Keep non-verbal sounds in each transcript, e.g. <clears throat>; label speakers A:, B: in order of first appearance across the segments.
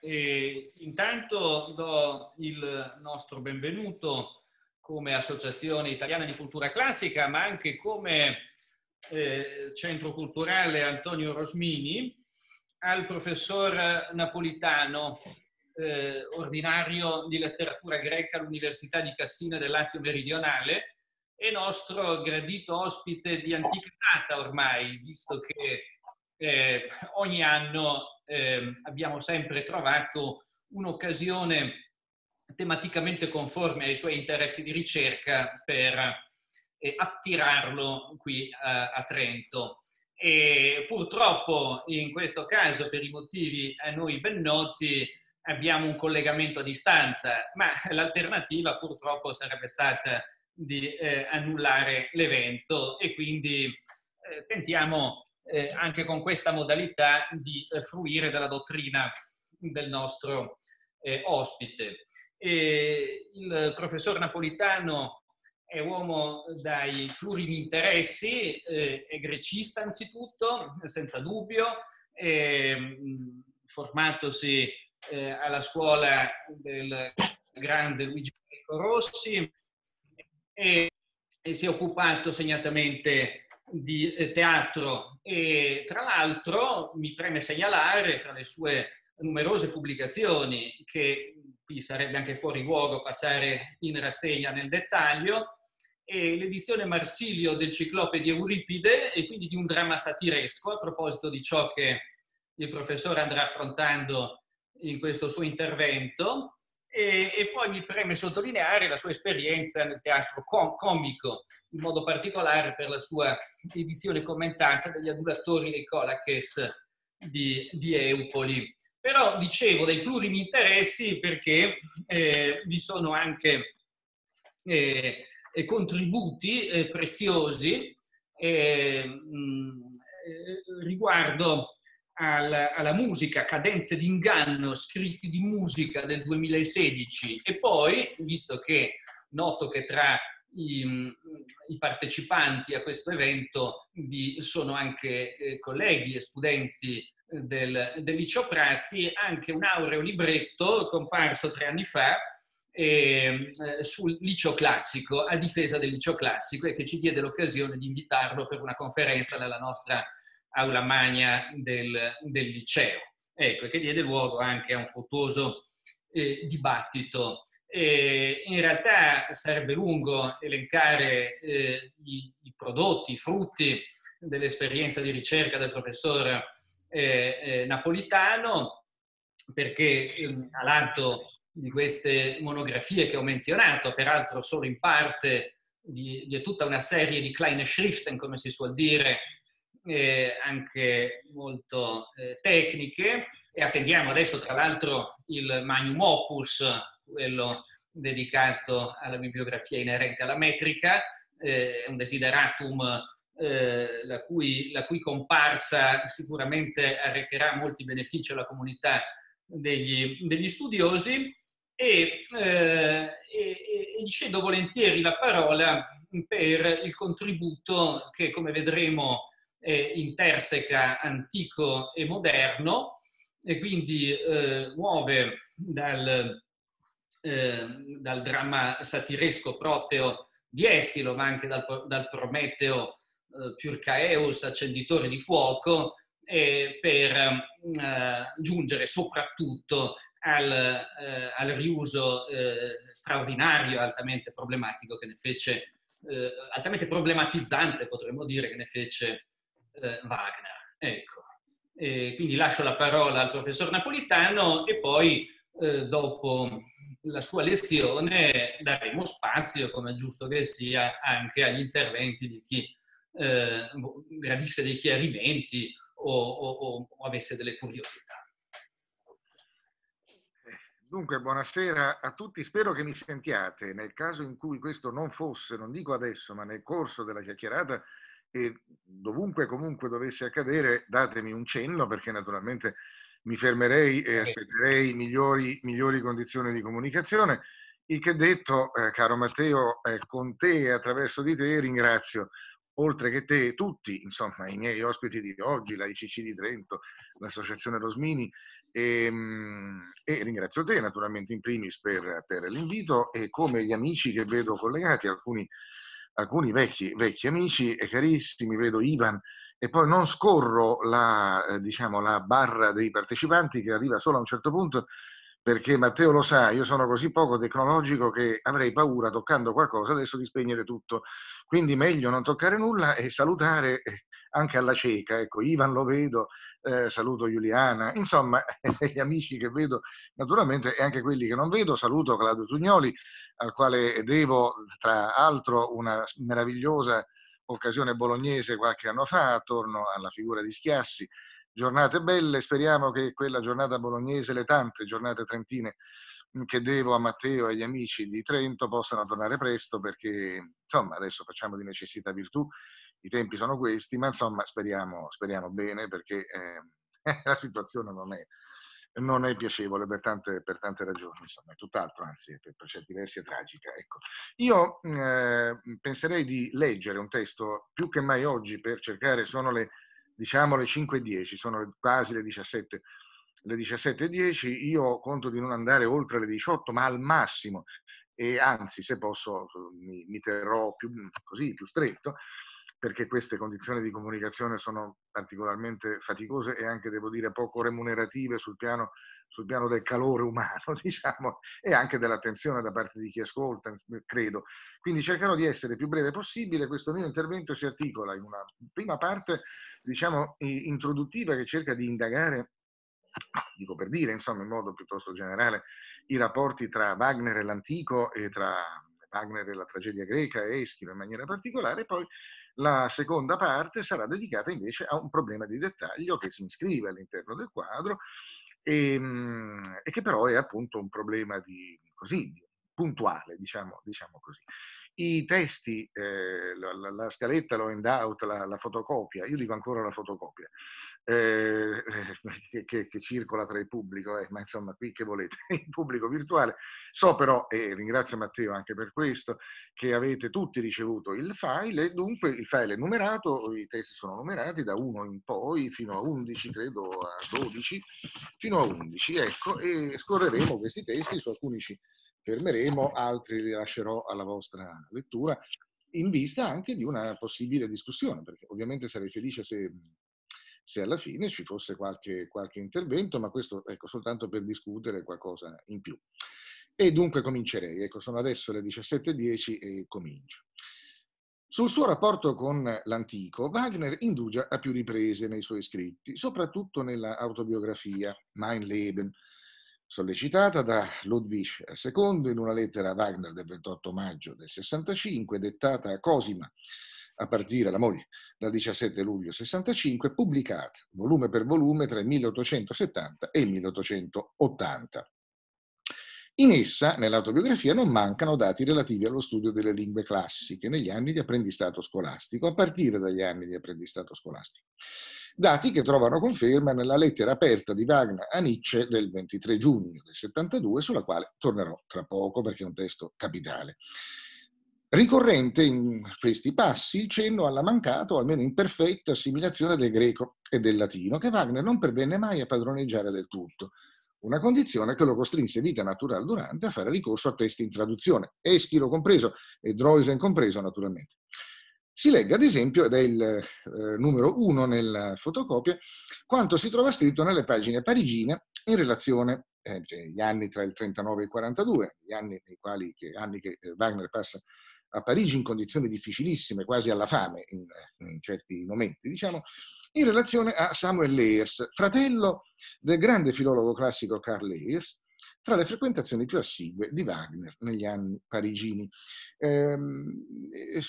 A: eh, intanto do il nostro benvenuto come Associazione Italiana di Cultura Classica, ma anche come eh, Centro Culturale Antonio Rosmini, al professor Napolitano, eh, ordinario di letteratura greca all'Università di Cassino del Meridionale e nostro gradito ospite di antica data ormai, visto che eh, ogni anno eh, abbiamo sempre trovato un'occasione tematicamente conforme ai suoi interessi di ricerca per eh, attirarlo qui a, a Trento. E purtroppo in questo caso, per i motivi a noi ben noti, abbiamo un collegamento a distanza, ma l'alternativa purtroppo sarebbe stata di eh, annullare l'evento e quindi eh, tentiamo eh, anche con questa modalità di eh, fruire della dottrina del nostro eh, ospite. E il professor Napolitano è uomo dai plurimi interessi, eh, è grecista anzitutto, senza dubbio, mm, formatosi eh, alla scuola del grande Luigi Rossi e, e si è occupato segnatamente di eh, teatro. E tra l'altro mi preme segnalare fra le sue numerose pubblicazioni che qui sarebbe anche fuori luogo passare in rassegna nel dettaglio l'edizione Marsilio del Ciclope di Euripide e quindi di un dramma satiresco a proposito di ciò che il professore andrà affrontando in questo suo intervento e, e, poi mi preme sottolineare la sua esperienza nel teatro com- comico, in modo particolare per la sua edizione commentata degli adulatori dei Colaches di, di Eupoli. Però dicevo dei plurimi interessi perché eh, vi sono anche eh, contributi eh, preziosi eh, mh, eh, riguardo alla, alla musica, Cadenze d'inganno, scritti di musica del 2016 e poi, visto che noto che tra i, i, partecipanti a questo evento vi sono anche eh, colleghi e studenti del, del, liceo Prati, anche un aureo libretto comparso tre anni fa eh, sul liceo classico, a difesa del liceo classico e che ci diede l'occasione di invitarlo per una conferenza nella nostra aula magna del, del liceo. Ecco, che diede luogo anche a un fruttuoso eh, dibattito. E in realtà sarebbe lungo elencare eh, i, i, prodotti, i frutti dell'esperienza di ricerca del professor eh, eh Napolitano, perché ehm, all'atto di queste monografie che ho menzionato, peraltro solo in parte di, di tutta una serie di kleine Schriften, come si suol dire, eh, anche molto eh, tecniche. E attendiamo adesso tra l'altro il Magnum Opus, quello dedicato alla bibliografia inerente alla metrica, eh, un desideratum eh, la cui, la, cui, comparsa sicuramente arrecherà molti benefici alla comunità degli, degli studiosi. E, eh, e, e cedo volentieri la parola per il contributo che, come vedremo, eh, interseca antico e moderno e quindi eh, muove dal, eh, dal, dramma satiresco Proteo di Estilo, ma anche dal, dal Prometeo eh, Purcaeus, accenditore di fuoco, per eh, giungere soprattutto al, eh, al riuso straordinario, altamente problematico che ne fece altamente problematizzante, potremmo dire, che ne fece eh, Wagner. Ecco. E quindi lascio la parola al professor Napolitano e poi eh, dopo la sua lezione daremo spazio, come è giusto che sia, anche agli interventi di chi eh, gradisse dei chiarimenti o, o, o avesse delle curiosità.
B: Dunque, buonasera a tutti, spero che mi sentiate. Nel caso in cui questo non fosse, non dico adesso, ma nel corso della chiacchierata, e dovunque comunque dovesse accadere datemi un cenno perché naturalmente mi fermerei e aspetterei migliori, migliori condizioni di comunicazione. Il che detto, eh, caro Matteo, eh, con te e attraverso di te ringrazio, oltre che te, tutti, insomma, i miei ospiti di oggi, la ICC di Trento, l'Associazione Rosmini E, ehm, e, ringrazio te naturalmente in primis per, per, l'invito e come gli amici che vedo collegati, alcuni, alcuni vecchi, vecchi, amici e carissimi, vedo Ivan e poi non scorro la, diciamo, la barra dei partecipanti che arriva solo a un certo punto perché Matteo lo sa, io sono così poco tecnologico che avrei paura toccando qualcosa adesso di spegnere tutto. Quindi meglio non toccare nulla e salutare eh, anche alla cieca. Ecco, Ivan lo vedo, eh, saluto Giuliana, insomma, <laughs> gli amici che vedo naturalmente e anche quelli che non vedo. Saluto Claudio Tugnoli, al quale devo, tra l'altro, una meravigliosa occasione bolognese qualche anno fa attorno alla figura di Schiassi giornate belle, speriamo che quella giornata bolognese, le tante giornate trentine mm, che devo a Matteo e agli amici di Trento possano tornare presto perché insomma adesso facciamo di necessità virtù, i tempi sono questi, ma insomma speriamo, speriamo bene perché eh, <laughs> la situazione non è, non è piacevole per tante, per tante, ragioni, insomma, è tutt'altro, anzi per, per certi versi è tragica. Ecco. Io eh, penserei di leggere un testo più che mai oggi per cercare, sono le diciamo le 5.10, sono quasi le 17, le 17.10, io conto di non andare oltre le 18, ma al massimo, e anzi se posso mi, mi terrò più, così, più stretto, perché queste condizioni di comunicazione sono particolarmente faticose e anche, devo dire, poco remunerative sul piano, sul piano del calore umano, <laughs> diciamo, e anche dell'attenzione da parte di chi ascolta, credo. Quindi cercherò di essere più breve possibile. Questo mio intervento si articola in una prima parte diciamo, introduttiva che cerca di indagare, dico per dire, insomma, in modo piuttosto generale, i rapporti tra Wagner e l'antico e tra Wagner e la tragedia greca e Eschilo in maniera particolare, poi la seconda parte sarà dedicata invece a un problema di dettaglio che si iscrive all'interno del quadro e, ehm, e che però è appunto un problema di, così, puntuale, diciamo, diciamo così. I testi, eh, la, la, la, scaletta, lo handout, la, la fotocopia, io dico ancora la fotocopia, eh, <laughs> che, che, circola tra il pubblico, eh, ma insomma qui che volete, <laughs> il pubblico virtuale. So però, e ringrazio Matteo anche per questo, che avete tutti ricevuto il file e dunque il file è numerato, i testi sono numerati da 1 in poi fino a 11, credo a 12, fino a 11, ecco, e scorreremo questi testi, su alcuni ci fermeremo, altri li lascerò alla vostra lettura, in vista anche di una possibile discussione, perché ovviamente sarei felice se, se alla fine ci fosse qualche, qualche intervento, ma questo ecco, soltanto per discutere qualcosa in più. E dunque comincerei, ecco, sono adesso le 17.10 e comincio. Sul suo rapporto con l'antico, Wagner indugia a più riprese nei suoi scritti, soprattutto nella autobiografia Mein Leben, sollecitata da Ludwig II in una lettera a Wagner del 28 maggio del 65, dettata a Cosima a partire dalla moglie dal 17 luglio 65, pubblicata volume per volume tra il 1870 e il 1880. In essa, nell'autobiografia, non mancano dati relativi allo studio delle lingue classiche negli anni di apprendistato scolastico, a partire dagli anni di apprendistato scolastico dati che trovano conferma nella lettera aperta di Wagner a Nietzsche del 23 giugno del 72, sulla quale tornerò tra poco perché è un testo capitale. Ricorrente in questi passi il cenno alla mancata o almeno imperfetta assimilazione del greco e del latino, che Wagner non pervenne mai a padroneggiare del tutto, una condizione che lo costrinse vita natural durante a fare ricorso a testi in traduzione, Eschilo compreso e Droysen compreso naturalmente. Si legga ad esempio, ed è il eh, numero uno nella fotocopia, quanto si trova scritto nelle pagine parigine in relazione eh, cioè anni tra il 39 e il 42, gli anni nei quali che, anni che eh, Wagner passa a Parigi in condizioni difficilissime, quasi alla fame in, in certi momenti, diciamo, in relazione a Samuel Leers, fratello del grande filologo classico Karl Leers, tra le frequentazioni più assidue di Wagner negli anni parigini. Eh,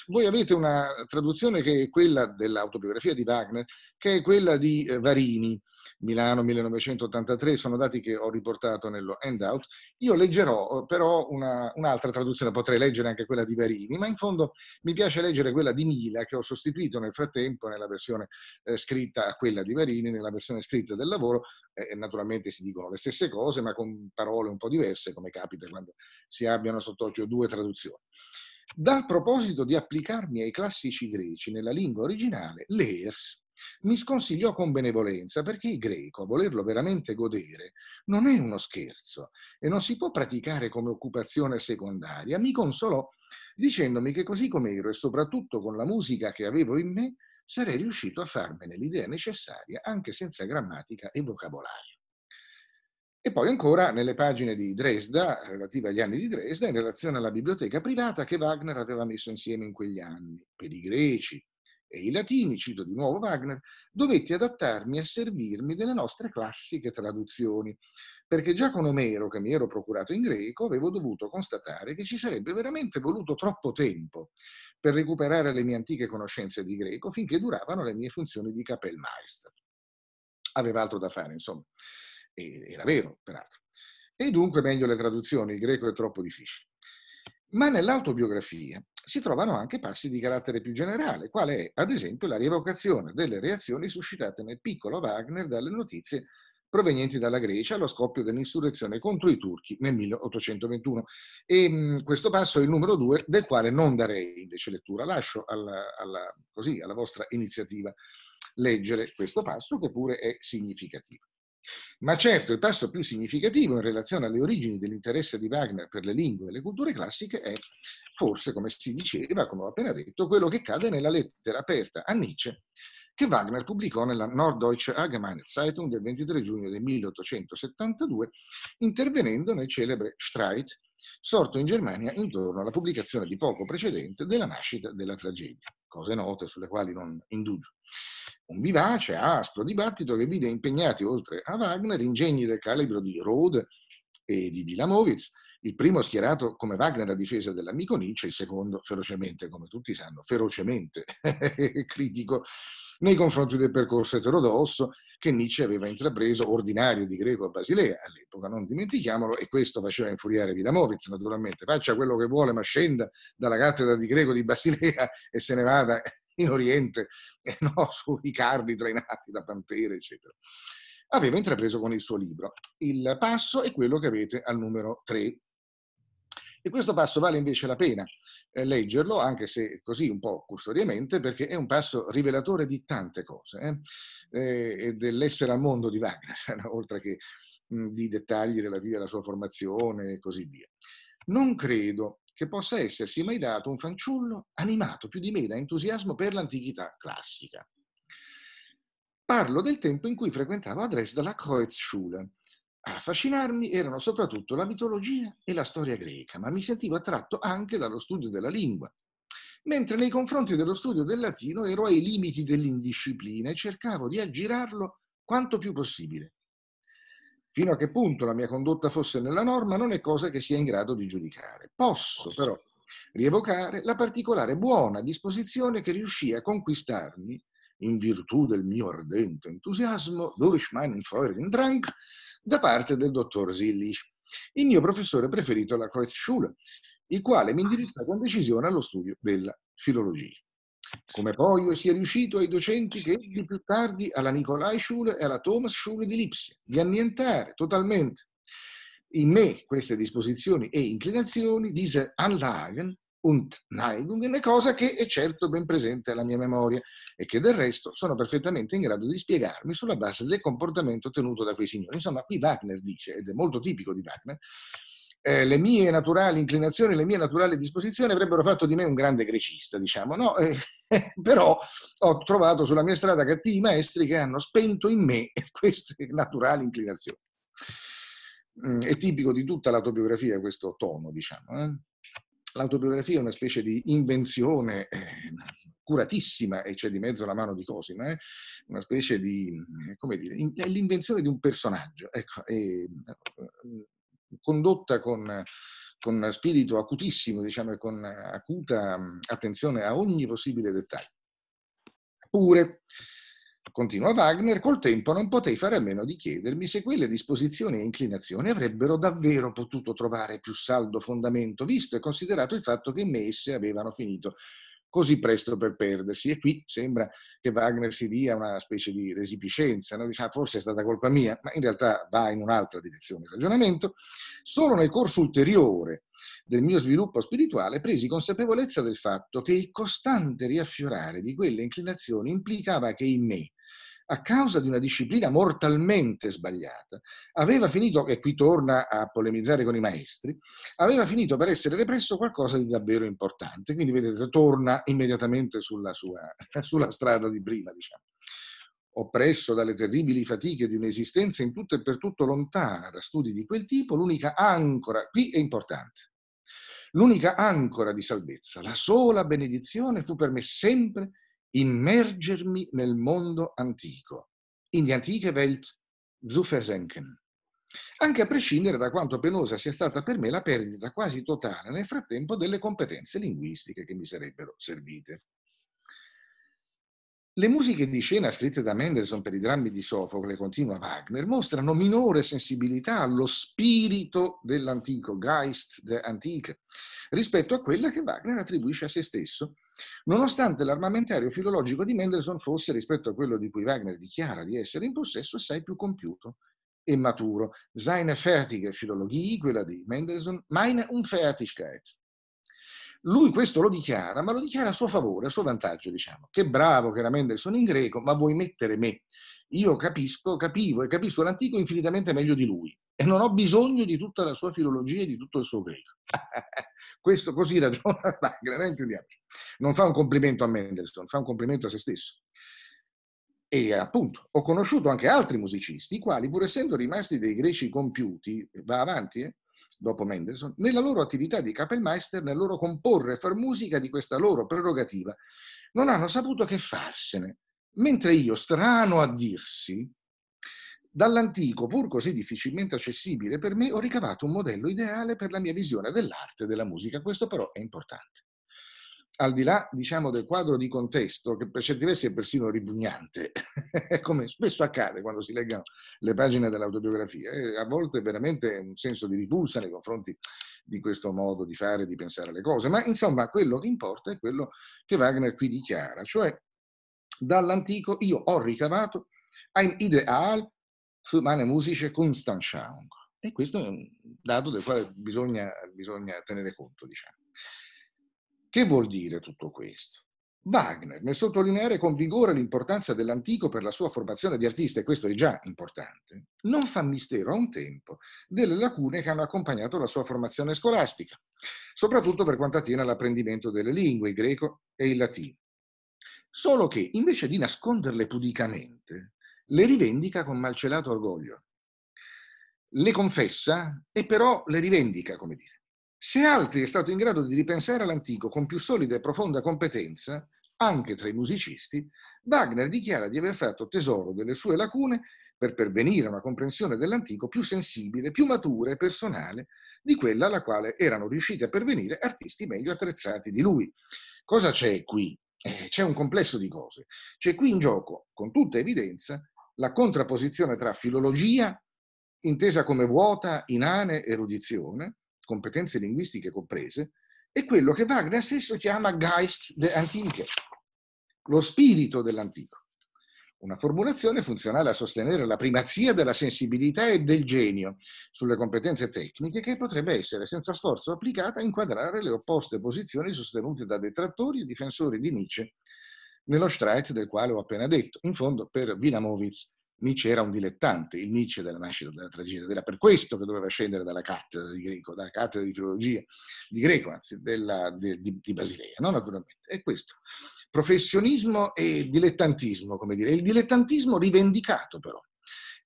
B: voi avete una traduzione che è quella dell'autobiografia di Wagner, che è quella di eh, Varini, Milano 1983, sono dati che ho riportato nello handout. Io leggerò eh, però una, un'altra traduzione, potrei leggere anche quella di Varini, ma in fondo mi piace leggere quella di Mila che ho sostituito nel frattempo nella versione eh, scritta a quella di Varini, nella versione scritta del lavoro, eh, naturalmente si dicono le stesse cose ma con parole un po' diverse come capita quando si abbiano sott'occhio due traduzioni. Dal proposito di applicarmi ai classici greci nella lingua originale, Leers mi sconsigliò con benevolenza perché il greco, a volerlo veramente godere, non è uno scherzo e non si può praticare come occupazione secondaria. Mi consolò dicendomi che così come ero e soprattutto con la musica che avevo in me, sarei riuscito a farmene l'idea necessaria anche senza grammatica e vocabolario. E poi ancora nelle pagine di Dresda, relative agli anni di Dresda, in relazione alla biblioteca privata che Wagner aveva messo insieme in quegli anni. Per i greci e i latini, cito di nuovo Wagner, dovetti adattarmi a servirmi delle nostre classiche traduzioni, perché già con Omero, che mi ero procurato in greco, avevo dovuto constatare che ci sarebbe veramente voluto troppo tempo per recuperare le mie antiche conoscenze di greco finché duravano le mie funzioni di Kapellmeister. Aveva altro da fare, insomma. E era vero, peraltro. E dunque meglio le traduzioni, il greco è troppo difficile. Ma nell'autobiografia si trovano anche passi di carattere più generale, quale è, ad esempio, la rievocazione delle reazioni suscitate nel piccolo Wagner dalle notizie provenienti dalla Grecia allo scoppio dell'insurrezione contro i turchi nel 1821. E mh, questo passo è il numero due, del quale non darei invece lettura, lascio alla, alla, così, alla vostra iniziativa leggere questo passo che pure è significativo. Ma certo il passo più significativo in relazione alle origini dell'interesse di Wagner per le lingue e le culture classiche è forse, come si diceva, come ho appena detto, quello che cade nella lettera aperta a Nietzsche che Wagner pubblicò nella Norddeutsche Allgemeine Zeitung del 23 giugno del 1872, intervenendo nel celebre Streit sorto in Germania intorno alla pubblicazione di poco precedente della nascita della tragedia, cose note sulle quali non indugio. Un vivace, aspro dibattito che vide impegnati oltre a Wagner ingegni del calibro di Rode e di Wilamowitz, il primo schierato come Wagner a difesa dell'amico Nietzsche, il secondo ferocemente, come tutti sanno, ferocemente <laughs> critico nei confronti del percorso eterodosso che Nietzsche aveva intrapreso, ordinario di greco a Basilea all'epoca, non dimentichiamolo, e questo faceva infuriare Vilamovitz naturalmente, faccia quello che vuole ma scenda dalla cattedra di greco di Basilea e se ne vada in Oriente, <laughs> e no sui cardi trainati da pantere, eccetera. Aveva intrapreso con il suo libro. Il passo è quello che avete al numero 3. E questo passo vale invece la pena eh, leggerlo, anche se così un po' cursoriamente, perché è un passo rivelatore di tante cose, eh? eh, dell'essere al mondo di Wagner, <laughs> oltre che mh, di dettagli relativi alla sua formazione e così via. Non credo che possa essersi mai dato un fanciullo animato più di me da entusiasmo per l'antichità classica. Parlo del tempo in cui frequentavo a Dresda la Kreuzschule. A affascinarmi erano soprattutto la mitologia e la storia greca, ma mi sentivo attratto anche dallo studio della lingua. Mentre nei confronti dello studio del latino ero ai limiti dell'indisciplina e cercavo di aggirarlo quanto più possibile. Fino a che punto la mia condotta fosse nella norma non è cosa che sia in grado di giudicare. Posso però rievocare la particolare buona disposizione che riuscì a conquistarmi, in virtù del mio ardente entusiasmo, durch meinen feurigen Drang, da parte del dottor Zillich, il mio professore preferito alla Kreuzschule, il quale mi indirizzò con decisione allo studio della filologia. Come poi sia riuscito ai docenti che ebbi più tardi alla Nikolai Schule e alla Thomas Schule di Lipsia di annientare totalmente in me queste disposizioni e inclinazioni, diese Anlagen und Neigungen, cosa che è certo ben presente alla mia memoria e che del resto sono perfettamente in grado di spiegarmi sulla base del comportamento tenuto da quei signori. Insomma, qui Wagner dice, ed è molto tipico di Wagner, eh, le mie naturali inclinazioni, le mie naturali disposizioni avrebbero fatto di me un grande grecista, diciamo, no? Eh, <laughs> però ho trovato sulla mia strada cattivi maestri che hanno spento in me <laughs> queste naturali inclinazioni. Mm, è tipico di tutta l'autobiografia questo tono, diciamo. Eh? L'autobiografia è una specie di invenzione eh, curatissima e c'è di mezzo la mano di Cosima, eh? una specie di, come dire, è l'invenzione di un personaggio. Ecco, e, condotta con, con spirito acutissimo, diciamo, e con acuta attenzione a ogni possibile dettaglio. Pure, continua Wagner, col tempo non potei fare a meno di chiedermi se quelle disposizioni e inclinazioni avrebbero davvero potuto trovare più saldo fondamento, visto e considerato il fatto che in me esse avevano finito così presto per perdersi. E qui sembra che Wagner si dia una specie di resipiscenza, no? dice, ah, forse è stata colpa mia, ma in realtà va in un'altra direzione il ragionamento. Solo nel corso ulteriore del mio sviluppo spirituale presi consapevolezza del fatto che il costante riaffiorare di quelle inclinazioni implicava che in me, a causa di una disciplina mortalmente sbagliata, aveva finito, e qui torna a polemizzare con i maestri, aveva finito per essere represso qualcosa di davvero importante. Quindi vedete, torna immediatamente sulla, sua, <laughs> sulla strada di prima, diciamo. Oppresso dalle terribili fatiche di un'esistenza in tutto e per tutto lontana da studi di quel tipo, l'unica ancora, qui è importante, l'unica ancora di salvezza, la sola benedizione fu per me sempre immergermi nel mondo antico, in die antike Welt zu versenken. Anche a prescindere da quanto penosa sia stata per me la perdita quasi totale nel frattempo delle competenze linguistiche che mi sarebbero servite. Le musiche di scena scritte da Mendelssohn per i drammi di Sofocle, continua Wagner, mostrano minore sensibilità allo spirito dell'antico, Geist der Antike, rispetto a quella che Wagner attribuisce a se stesso, nonostante l'armamentario filologico di Mendelssohn fosse, rispetto a quello di cui Wagner dichiara di essere in possesso, assai più compiuto e maturo. Seine fertige Philologie, quella di Mendelssohn, meine Unfertigkeit. Lui questo lo dichiara, ma lo dichiara a suo favore, a suo vantaggio, diciamo. Che bravo che era Mendelssohn in greco, ma vuoi mettere me? Io capisco, capivo e capisco l'antico infinitamente meglio di lui e non ho bisogno di tutta la sua filologia e di tutto il suo greco. <laughs> questo così ragiona <laughs> Wagner. Non fa un complimento a Mendelssohn, fa un complimento a se stesso. E appunto, ho conosciuto anche altri musicisti, i quali, pur essendo rimasti dei greci compiuti, va avanti, eh? Dopo Mendelssohn, nella loro attività di Kapellmeister, nel loro comporre e far musica di questa loro prerogativa, non hanno saputo che farsene. Mentre io, strano a dirsi, dall'antico, pur così difficilmente accessibile per me, ho ricavato un modello ideale per la mia visione dell'arte e della musica. Questo però è importante al di là diciamo, del quadro di contesto, che per certi versi è persino ripugnante, <laughs> come spesso accade quando si leggono le pagine dell'autobiografia, e a volte veramente un senso di ripulsa nei confronti di questo modo di fare, di pensare alle cose. Ma insomma, quello che importa è quello che Wagner qui dichiara, cioè dall'antico io ho ricavato ein Ideal für meine musische Kunstanschauung. E questo è un dato del quale bisogna, bisogna tenere conto, diciamo. Che vuol dire tutto questo? Wagner, nel sottolineare con vigore l'importanza dell'antico per la sua formazione di artista, e questo è già importante, non fa mistero a un tempo delle lacune che hanno accompagnato la sua formazione scolastica, soprattutto per quanto attiene all'apprendimento delle lingue, il greco e il latino. Solo che, invece di nasconderle pudicamente, le rivendica con malcelato orgoglio. Le confessa e però le rivendica, come dire. Se altri è stato in grado di ripensare all'antico con più solida e profonda competenza, anche tra i musicisti, Wagner dichiara di aver fatto tesoro delle sue lacune per pervenire a una comprensione dell'antico più sensibile, più matura e personale di quella alla quale erano riusciti a pervenire artisti meglio attrezzati di lui. Cosa c'è qui? Eh, c'è un complesso di cose. C'è qui in gioco, con tutta evidenza, la contrapposizione tra filologia, intesa come vuota, inane erudizione, competenze linguistiche comprese, è quello che Wagner stesso chiama Geist der Antike, lo spirito dell'antico. Una formulazione funzionale a sostenere la primazia della sensibilità e del genio sulle competenze tecniche che potrebbe essere senza sforzo applicata a inquadrare le opposte posizioni sostenute da detrattori e difensori di Nietzsche nello Streit del quale ho appena detto. In fondo, per Winamovitz Nietzsche era un dilettante, il Nietzsche della nascita della tragedia, ed era per questo che doveva scendere dalla cattedra di greco, dalla cattedra di filologia di greco, anzi, della, di, di, Basilea, no? naturalmente. È questo. Professionismo e dilettantismo, come dire. Il dilettantismo rivendicato però,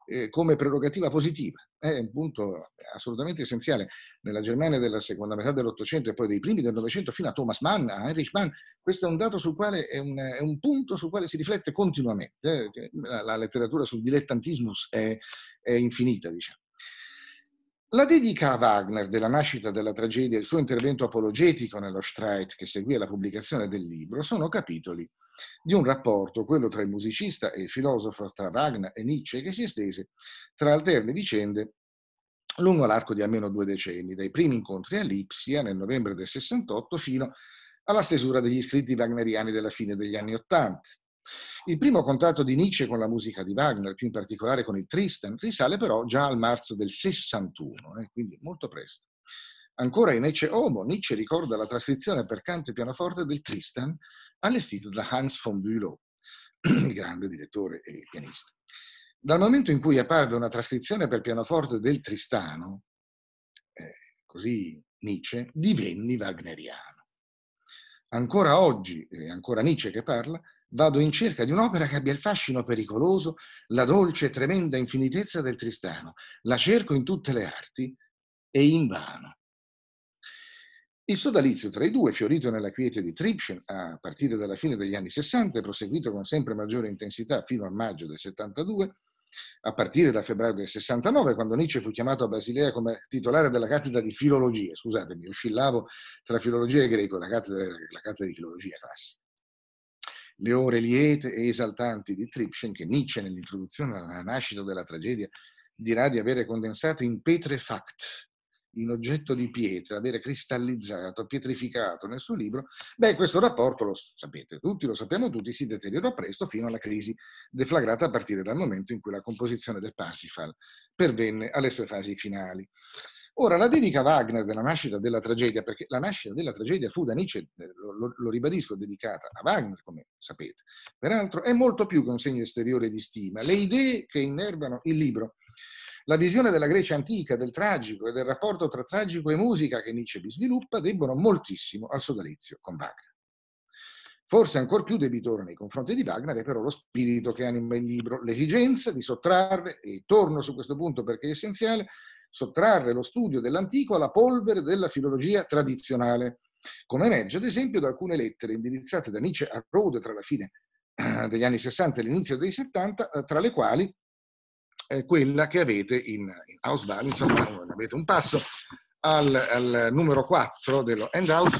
B: eh, come prerogativa positiva. È un punto assolutamente essenziale. Nella Germania della seconda metà dell'Ottocento e poi dei primi del Novecento fino a Thomas Mann, a Heinrich Mann, questo è un dato sul quale è un, è un punto sul quale si riflette continuamente. Eh. Cioè, la, la, letteratura sul dilettantismus è, è infinita, diciamo. La dedica a Wagner della nascita della tragedia e il suo intervento apologetico nello Streit che seguì la pubblicazione del libro sono capitoli di un rapporto, quello tra il musicista e il filosofo, tra Wagner e Nietzsche, che si estese tra alterne vicende lungo l'arco di almeno due decenni, dai primi incontri a Lipsia nel novembre del 68 fino alla stesura degli scritti wagneriani della fine degli anni Ottanta. Il primo contatto di Nietzsche con la musica di Wagner, più in particolare con il Tristan, risale però già al marzo del 61, eh, quindi molto presto. Ancora in Ecce Homo, Nietzsche ricorda la trascrizione per canto e pianoforte del Tristan allestito da Hans von Bülow, il grande direttore e pianista. Dal momento in cui apparve una trascrizione per pianoforte del Tristano, eh, così Nietzsche, divenni wagneriano. Ancora oggi, è ancora Nietzsche che parla, vado in cerca di un'opera che abbia il fascino pericoloso, la dolce e tremenda infinitezza del Tristano. La cerco in tutte le arti e invano. Il sodalizio tra i due, fiorito nella quiete di Tripschen a partire dalla fine degli anni 60 e proseguito con sempre maggiore intensità fino a maggio del 72, a partire da febbraio del 69, quando Nietzsche fu chiamato a Basilea come titolare della cattedra di filologia. Scusatemi, oscillavo tra filologia e greco, la cattedra, la cattedra di filologia classica. Le ore liete e esaltanti di Tripschen, che Nietzsche nell'introduzione alla nascita della tragedia dirà di avere condensato in Petrefact, in oggetto di pietra, avere cristallizzato, pietrificato nel suo libro, beh, questo rapporto, lo sapete tutti, lo sappiamo tutti, si deteriorò presto fino alla crisi deflagrata a partire dal momento in cui la composizione del Parsifal pervenne alle sue fasi finali. Ora, la dedica Wagner della nascita della tragedia, perché la nascita della tragedia fu da Nietzsche, eh, lo, lo, ribadisco, dedicata a Wagner, come sapete, peraltro è molto più che un segno esteriore di stima. Le idee che innervano il libro la visione della Grecia antica, del tragico e del rapporto tra tragico e musica che Nietzsche vi sviluppa debbono moltissimo al sodalizio con Wagner. Forse ancor più debitore nei confronti di Wagner è però lo spirito che anima il libro, l'esigenza di sottrarre, e torno su questo punto perché è essenziale, sottrarre lo studio dell'antico alla polvere della filologia tradizionale, come emerge ad esempio da alcune lettere indirizzate da Nietzsche a Rode tra la fine eh, degli anni 60 e l'inizio dei 70, eh, tra le quali è quella che avete in, in Auswahl, insomma, avete un passo al, al, numero 4 dello handout,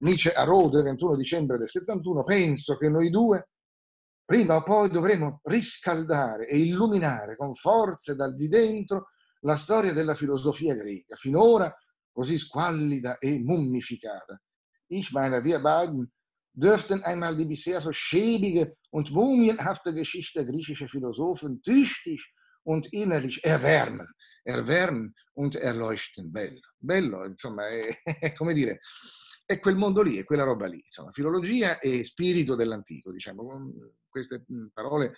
B: Nietzsche a Rode, 21 dicembre del 71, penso che noi due prima o poi dovremo riscaldare e illuminare con forze dal di dentro la storia della filosofia greca, finora così squallida e mummificata. Ich meine, wir beiden dürften einmal die bisher so schäbige und mumienhafte Geschichte griechischer Philosophen tüchtig und innerlich erwärmen, erwärmen und erleuchten. Bello, bello, insomma, è, è, <laughs> come dire, è quel mondo lì, è quella roba lì, insomma, filologia e spirito dell'antico, diciamo, queste parole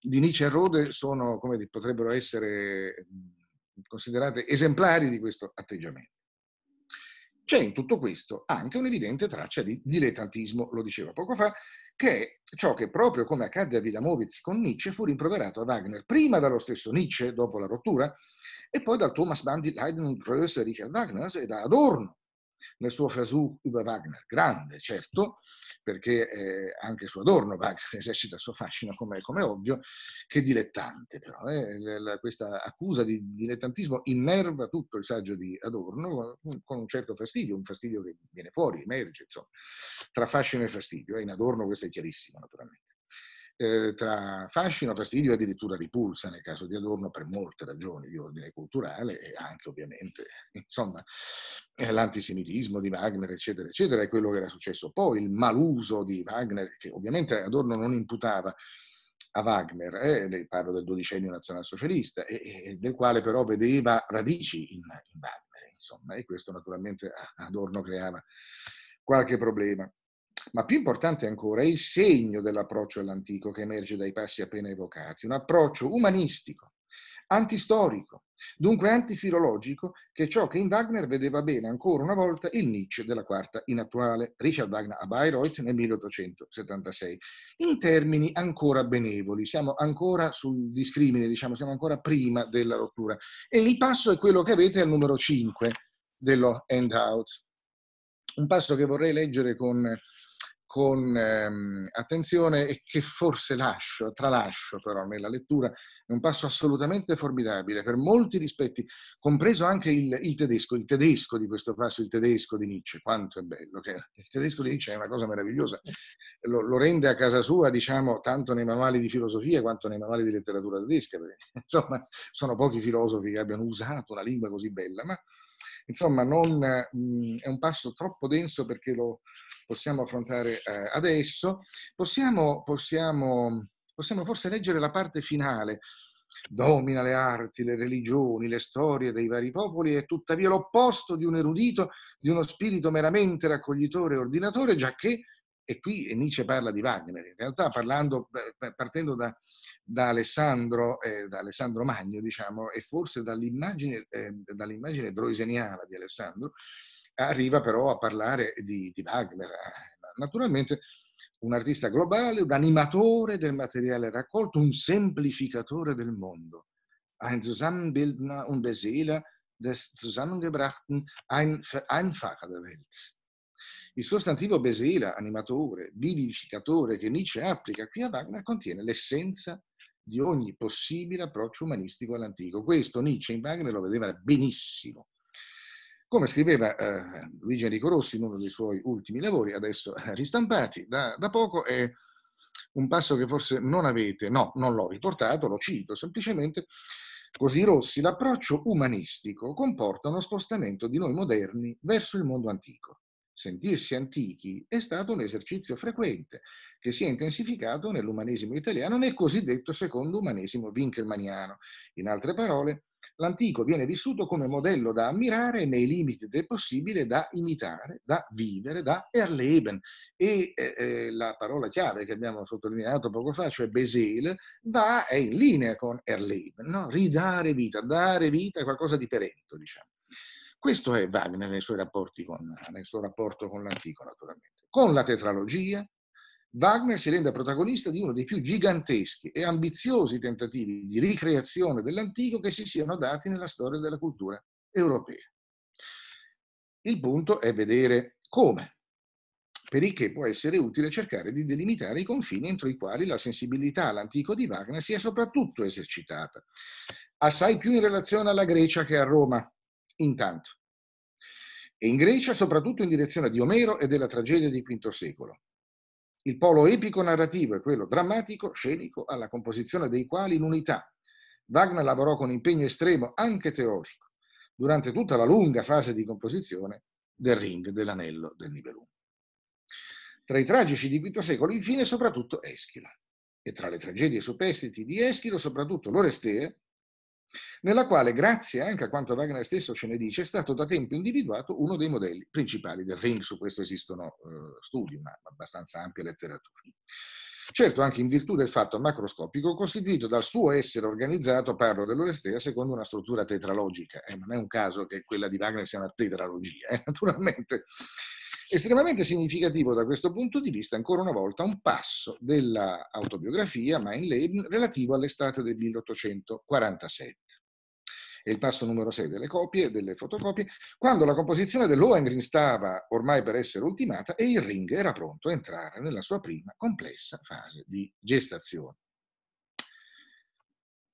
B: di Nietzsche e Rode sono, come dire, potrebbero essere considerate esemplari di questo atteggiamento. C'è in tutto questo anche un'evidente traccia di dilettantismo, lo dicevo poco fa, che è ciò che proprio come accadde a Wilamowitz con Nietzsche fu rimproverato a Wagner prima dallo stesso Nietzsche dopo la rottura e poi dal Thomas Bandit Leiden und Größe Richard Wagner e da Adorno nel suo Versuch über Wagner. Grande, certo, perché eh, anche su Adorno Wagner <laughs> esercita il suo fascino, come, come ovvio, che dilettante però. Eh, la, questa accusa di dilettantismo innerva tutto il saggio di Adorno con un certo fastidio, un fastidio che viene fuori, emerge, insomma, tra fascino e fastidio. Eh, in Adorno questo è chiarissimo, naturalmente eh, tra fascino, fastidio e addirittura ripulsa nel caso di Adorno per molte ragioni di ordine culturale e anche ovviamente <laughs> insomma eh, l'antisemitismo di Wagner eccetera eccetera è quello che era successo poi il maluso di Wagner che ovviamente Adorno non imputava a Wagner, eh, parlo del dodicennio nazionalsocialista, e, e, del quale però vedeva radici in, in Wagner, insomma, e questo naturalmente a Adorno creava qualche problema. Ma più importante ancora è il segno dell'approccio all'antico che emerge dai passi appena evocati, un approccio umanistico, antistorico, dunque antifilologico, che è ciò che in Wagner vedeva bene ancora una volta il Nietzsche della quarta inattuale, Richard Wagner a Bayreuth nel 1876, in termini ancora benevoli, siamo ancora sul discrimine, diciamo, siamo ancora prima della rottura. E il passo è quello che avete al numero 5 dello handout. Un passo che vorrei leggere con con ehm, attenzione e che forse lascio, tralascio però nella lettura, è un passo assolutamente formidabile per molti rispetti, compreso anche il, il, tedesco, il tedesco di questo passo, il tedesco di Nietzsche, quanto è bello, che il tedesco di Nietzsche è una cosa meravigliosa, lo, lo, rende a casa sua, diciamo, tanto nei manuali di filosofia quanto nei manuali di letteratura tedesca, perché <laughs> insomma sono pochi filosofi che abbiano usato una lingua così bella, ma insomma, non, mh, è un passo troppo denso perché lo possiamo affrontare eh, adesso. Possiamo, possiamo, possiamo forse leggere la parte finale. Domina le arti, le religioni, le storie dei vari popoli è tuttavia l'opposto di un erudito, di uno spirito meramente raccoglitore e ordinatore, giacché e qui Nietzsche parla di Wagner, in realtà parlando, partendo da, da, Alessandro, eh, da Alessandro, Magno, diciamo, e forse dall'immagine, eh, dall'immagine droiseniana di Alessandro, arriva però a parlare di, di Wagner. Naturalmente un artista globale, un animatore del materiale raccolto, un semplificatore del mondo. Ein Zusammenbildner und Beseeler des Zusammengebrachten, ein Vereinfacher der Welt. Il sostantivo Besela, animatore, vivificatore, che Nietzsche applica qui a Wagner, contiene l'essenza di ogni possibile approccio umanistico all'antico. Questo Nietzsche in Wagner lo vedeva benissimo. Come scriveva eh, Luigi Enrico Rossi in uno dei suoi ultimi lavori, adesso ristampati da, da poco, è un passo che forse non avete, no, non l'ho riportato, lo cito semplicemente. Così Rossi, l'approccio umanistico comporta uno spostamento di noi moderni verso il mondo antico sentirsi antichi è stato un esercizio frequente che si è intensificato nell'umanesimo italiano nel cosiddetto secondo umanesimo winkelmaniano. In altre parole, l'antico viene vissuto come modello da ammirare nei limiti del possibile da imitare, da vivere, da erleben. E eh, eh, la parola chiave che abbiamo sottolineato poco fa, cioè Besel, va, è in linea con erleben, no? ridare vita, dare vita a qualcosa di perento, diciamo. Questo è Wagner suoi rapporti con, nel suo rapporto con l'antico, naturalmente. Con la tetralogia, Wagner si rende protagonista di uno dei più giganteschi e ambiziosi tentativi di ricreazione dell'antico che si siano dati nella storia della cultura europea. Il punto è vedere come, per il che può essere utile cercare di delimitare i confini entro i quali la sensibilità all'antico di Wagner sia soprattutto esercitata, assai più in relazione alla Grecia che a Roma, intanto. E in Grecia soprattutto in direzione di Omero e della tragedia di V secolo. Il polo epico narrativo e quello drammatico scenico alla composizione dei quali in unità. Wagner lavorò con impegno estremo, anche teorico, durante tutta la lunga fase di composizione del Ring, dell'anello, del Nibelungo. Tra i tragici di V secolo, infine, soprattutto Eschilo. E tra le tragedie superstiti di Eschilo, soprattutto l'Orestea, nella quale, grazie anche a quanto Wagner stesso ce ne dice, è stato da tempo individuato uno dei modelli principali del ring. Su questo esistono eh, studi, una abbastanza ampia letteratura. Certo, anche in virtù del fatto macroscopico costituito dal suo essere organizzato, parlo dell'Orestea, secondo una struttura tetralogica. Eh, non è un caso che quella di Wagner sia una tetralogia, eh, <laughs> naturalmente. Estremamente significativo da questo punto di vista, ancora una volta, un passo dell'autobiografia Mein Leben relativo all'estate del 1847. È il passo numero 6 delle copie, delle fotocopie, quando la composizione dell'Ohengrin stava ormai per essere ultimata e il ring era pronto a entrare nella sua prima complessa fase di gestazione.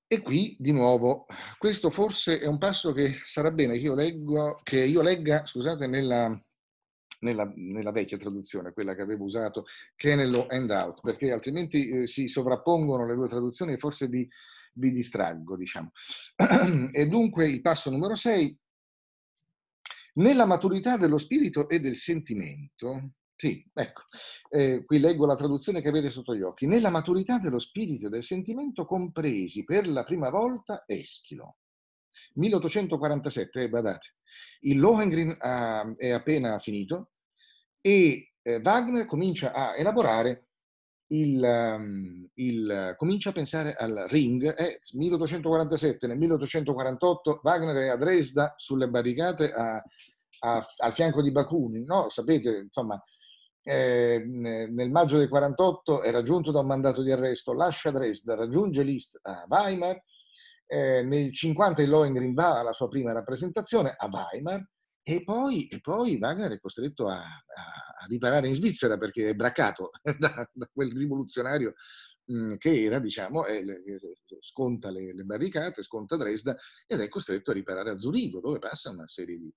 B: E qui, di nuovo, questo forse è un passo che sarà bene che io, leggo, che io legga scusate, nella, nella, nella, vecchia traduzione, quella che avevo usato, che è nello handout, perché altrimenti eh, si sovrappongono le due traduzioni e forse vi, vi distraggo, diciamo. <clears throat> e dunque il passo numero 6, nella maturità dello spirito e del sentimento, sì, ecco, eh, qui leggo la traduzione che avete sotto gli occhi, nella maturità dello spirito e del sentimento compresi per la prima volta Eschilo. 1847, eh, badate, il Lohengrin uh, è appena finito e eh, Wagner comincia a elaborare il, um, il, comincia a pensare al Ring, è 1847, nel 1848 Wagner è a Dresda sulle barricate a, a, al fianco di Bakunin, no? sapete, insomma, eh, nel maggio del 48 è raggiunto da un mandato di arresto, lascia Dresda, raggiunge Liszt a Weimar, eh, nel 50 il Lohengrin va alla sua prima rappresentazione a Weimar e poi, e poi Wagner è costretto a, a, a, riparare in Svizzera perché è braccato <laughs> da, da quel rivoluzionario mh, che era, diciamo, è, le, sconta le, le, barricate, sconta Dresda ed è costretto a riparare a Zurigo dove passa una serie di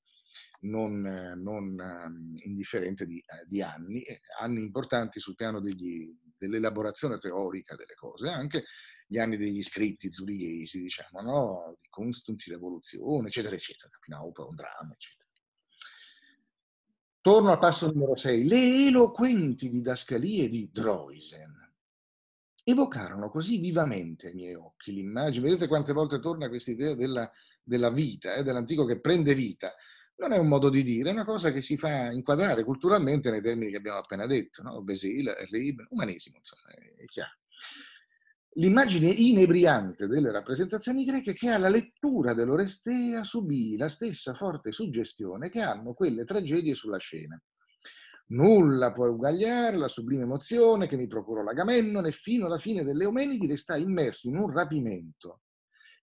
B: non, non um, indifferente di, di, anni, anni importanti sul piano degli, dell'elaborazione teorica delle cose, anche gli anni degli scritti zurighesi, diciamo, no? di Constanti, l'evoluzione, eccetera, eccetera, Pinaupa, un dramma, eccetera. Torno al passo numero 6. Le eloquenti didascalie di Droisen evocarono così vivamente ai miei occhi l'immagine. Vedete quante volte torna questa idea della, della vita, eh, dell'antico che prende vita. Non è un modo di dire, è una cosa che si fa inquadrare culturalmente nei termini che abbiamo appena detto, no? Basile, Rib, umanesimo, insomma, è chiaro. L'immagine inebriante delle rappresentazioni greche che alla lettura dell'Orestea subì la stessa forte suggestione che hanno quelle tragedie sulla scena. Nulla può uguagliare la sublime emozione che mi procurò l'Agamennone fino alla fine delle Omenidi restai immerso in un rapimento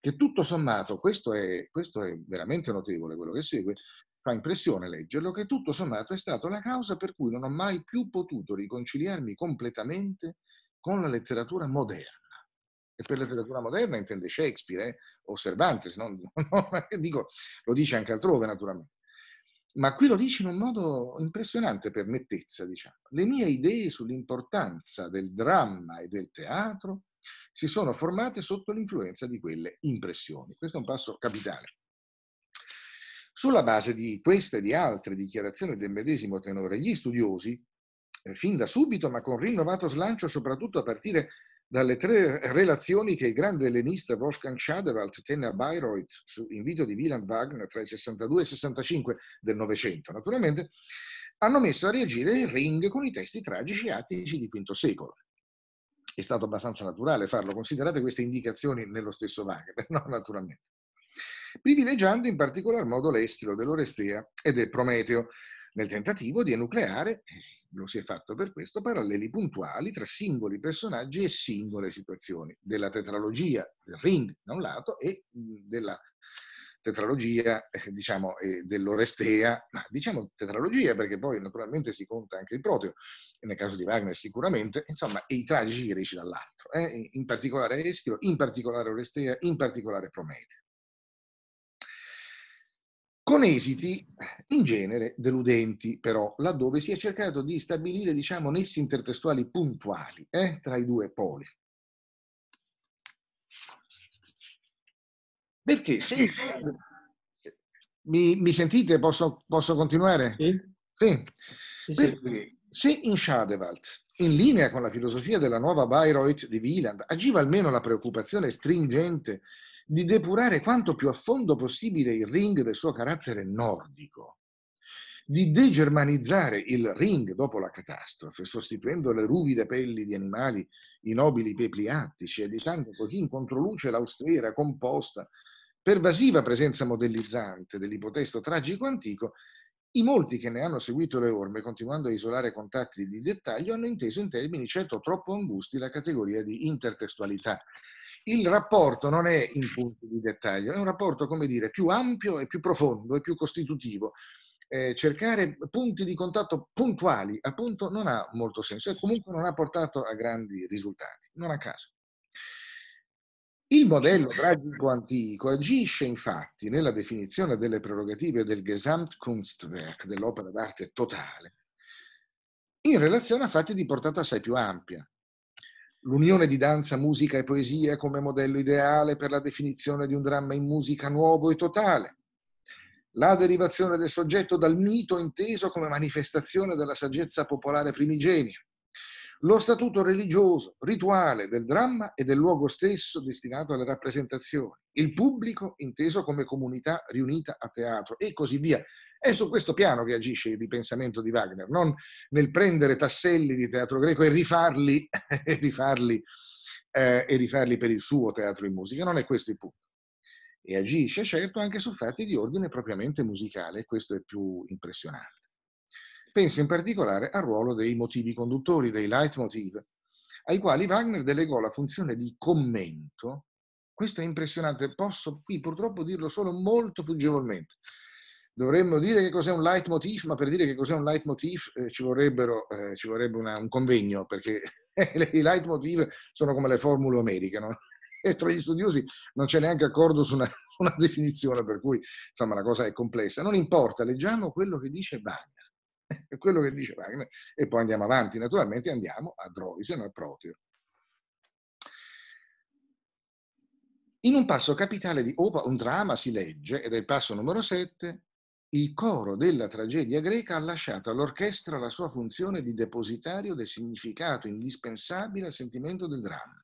B: che tutto sommato, questo è, questo è veramente notevole quello che segue, fa impressione leggerlo, che tutto sommato è stato la causa per cui non ho mai più potuto riconciliarmi completamente con la letteratura moderna. E per letteratura moderna intende Shakespeare eh, o Cervantes, non, <laughs> non, dico, lo dice anche altrove naturalmente. Ma qui lo dice in un modo impressionante per nettezza, diciamo. Le mie idee sull'importanza del dramma e del teatro si sono formate sotto l'influenza di quelle impressioni. Questo è un passo capitale. Sulla base di queste e di altre dichiarazioni del medesimo tenore, gli studiosi, eh, fin da subito, ma con rinnovato slancio, soprattutto a partire dalle tre relazioni che il grande ellenista Wolfgang Schadewald tenne a Bayreuth su invito di Wieland Wagner tra il 62 e il 65 del Novecento, naturalmente, hanno messo a reagire il ring con i testi tragici attici di V secolo. È stato abbastanza naturale farlo, considerate queste indicazioni nello stesso Wagner, <laughs> no? naturalmente. Privilegiando in particolar modo l'Eschilo dell'Orestea e del Prometeo, nel tentativo di enucleare lo si è fatto per questo, paralleli puntuali tra singoli personaggi e singole situazioni, della tetralogia del ring da un lato e della tetralogia, eh, diciamo, eh, dell'Orestea, ma diciamo tetralogia perché poi naturalmente si conta anche il Proteo, nel caso di Wagner sicuramente, insomma, e i tragici greci dall'altro, eh, in particolare Eschilo, in particolare Orestea, in particolare Prometeo con esiti in genere deludenti però, laddove si è cercato di stabilire, diciamo, nessi intertestuali puntuali eh, tra i due poli. Perché se... Mi, mi sentite? Posso, posso, continuare?
C: Sì.
B: sì. Perché se in Schadewald, in linea con la filosofia della nuova Bayreuth di Wieland, agiva almeno la preoccupazione stringente di depurare quanto più a fondo possibile il ring del suo carattere nordico, di degermanizzare il ring dopo la catastrofe, sostituendo le ruvide pelli di animali i nobili pepli attici, editando così in controluce l'austera, composta, pervasiva presenza modellizzante dell'ipotesto tragico antico, i molti che ne hanno seguito le orme, continuando a isolare contatti di dettaglio, hanno inteso in termini certo troppo angusti la categoria di intertestualità, il rapporto non è in punti di dettaglio, è un rapporto, come dire, più ampio e più profondo e più costitutivo. Eh, cercare punti di contatto puntuali, appunto, non ha molto senso e comunque non ha portato a grandi risultati, non a caso. Il modello tragico antico agisce infatti nella definizione delle prerogative del Gesamtkunstwerk, dell'opera d'arte totale, in relazione a fatti di portata assai più ampia, L'unione di danza, musica e poesia come modello ideale per la definizione di un dramma in musica nuovo e totale. La derivazione del soggetto dal mito inteso come manifestazione della saggezza popolare primigenia. Lo statuto religioso, rituale del dramma e del luogo stesso destinato alle rappresentazioni. Il pubblico inteso come comunità riunita a teatro e così via. È su questo piano che agisce il ripensamento di Wagner, non nel prendere tasselli di teatro greco e rifarli, <laughs> e rifarli, eh, e rifarli per il suo teatro in musica, non è questo il punto. E agisce certo anche su fatti di ordine propriamente musicale, questo è più impressionante. Penso in particolare al ruolo dei motivi conduttori, dei leitmotiv, ai quali Wagner delegò la funzione di commento. Questo è impressionante, posso qui purtroppo dirlo solo molto fuggevolmente, dovremmo dire che cos'è un leitmotiv, ma per dire che cos'è un leitmotiv eh, ci, eh, ci vorrebbe una, un convegno, perché <laughs> i leitmotiv sono come le formule omeriche, no? e tra gli studiosi non c'è neanche accordo su una, <laughs> su una, definizione, per cui insomma la cosa è complessa. Non importa, leggiamo quello che dice Wagner, <laughs> quello che dice Wagner, e poi andiamo avanti. Naturalmente andiamo a Droisen, a Proteo. In un passo capitale di Opa un dramma si legge, ed è il passo numero 7, il coro della tragedia greca ha lasciato all'orchestra la sua funzione di depositario del significato indispensabile al sentimento del dramma.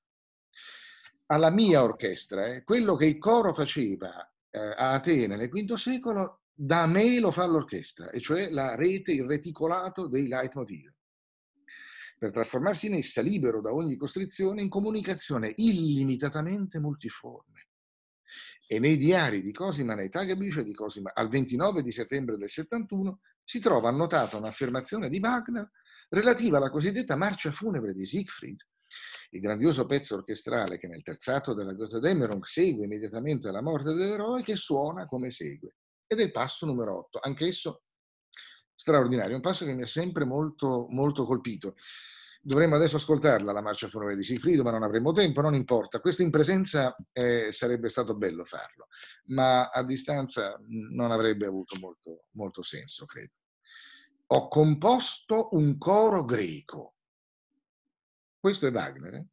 B: Alla mia orchestra, eh, quello che il coro faceva eh, a Atene nel V secolo, da me lo fa l'orchestra, e cioè la rete, il reticolato dei leitmotiv per trasformarsi in essa libero da ogni costrizione in comunicazione illimitatamente multiforme. E nei diari di Cosima nei Tagebücher di Cosima al 29 di settembre del 71 si trova annotata un'affermazione di Wagner relativa alla cosiddetta marcia funebre di Siegfried, il grandioso pezzo orchestrale che nel terzato della Götterdämmerung segue immediatamente la morte dell'eroe che suona come segue. Ed è il passo numero 8, anch'esso straordinario, un passo che mi ha sempre molto, molto colpito. Dovremmo adesso ascoltarla, la marcia funebre di Sigfrido, ma non avremo tempo, non importa. Questo in presenza eh, sarebbe stato bello farlo, ma a distanza non avrebbe avuto molto, molto senso, credo. Ho composto un coro greco. Questo è Wagner, eh?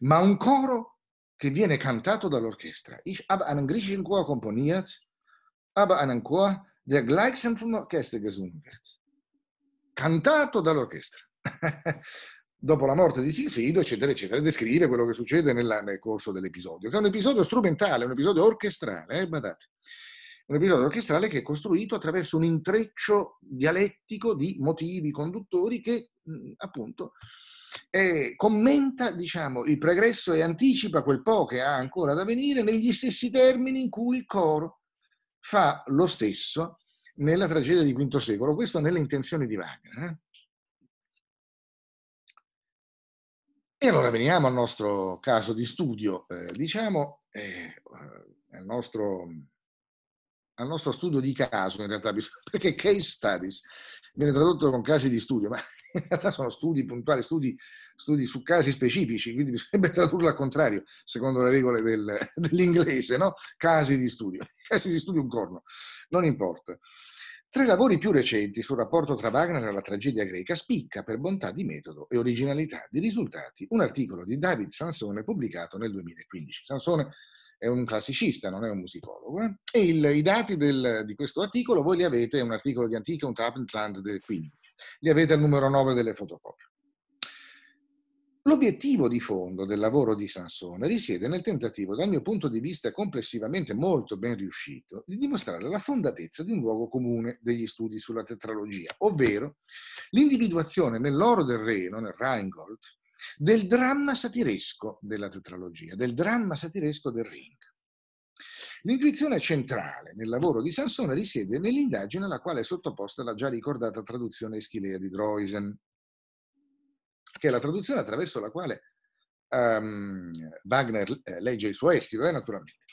B: ma un coro che viene cantato dall'orchestra. Ich habe einen griechischen Chor komponiert, aber einen Chor, der gleichsam vom Orchester gesungen wird. Cantato dall'orchestra. <laughs> dopo la morte di Sigfrido, eccetera, eccetera, descrive quello che succede nella, nel corso dell'episodio, che è un episodio strumentale, un episodio orchestrale, eh, badate. Un episodio orchestrale che è costruito attraverso un intreccio dialettico di motivi conduttori che appunto eh, commenta diciamo, il pregresso e anticipa quel po' che ha ancora da venire negli stessi termini in cui il coro fa lo stesso nella tragedia di V secolo, questo nelle intenzioni di Wagner. Eh? E allora veniamo al nostro caso di studio, eh, diciamo, eh, al, nostro, al, nostro, studio di caso in realtà, <laughs> perché case studies viene tradotto con casi di studio, ma <laughs> in realtà sono studi puntuali, studi, studi su casi specifici, quindi bisognerebbe tradurlo al contrario, secondo le regole del, <laughs> dell'inglese, no? Casi di studio, casi di studio un corno, non importa. Tra i lavori più recenti sul rapporto tra Wagner e la tragedia greca spicca per bontà di metodo e originalità di risultati un articolo di David Sansone pubblicato nel 2015. Sansone è un classicista, non è un musicologo. Eh? E il, i dati del, di questo articolo voi li avete, è un articolo di Antica und Abendland del 15, li avete al numero 9 delle fotocopie. L'obiettivo di fondo del lavoro di Sansone risiede nel tentativo, dal mio punto di vista complessivamente molto ben riuscito, di dimostrare la fondatezza di un luogo comune degli studi sulla tetralogia, ovvero l'individuazione nell'oro del Reno, nel Rheingold, del dramma satiresco della tetralogia, del dramma satiresco del Ring. L'intuizione centrale nel lavoro di Sansone risiede nell'indagine alla quale è sottoposta la già ricordata traduzione eschilea di Droysen, che è la traduzione attraverso la quale um, Wagner eh, legge il suo Eschilo, naturalmente.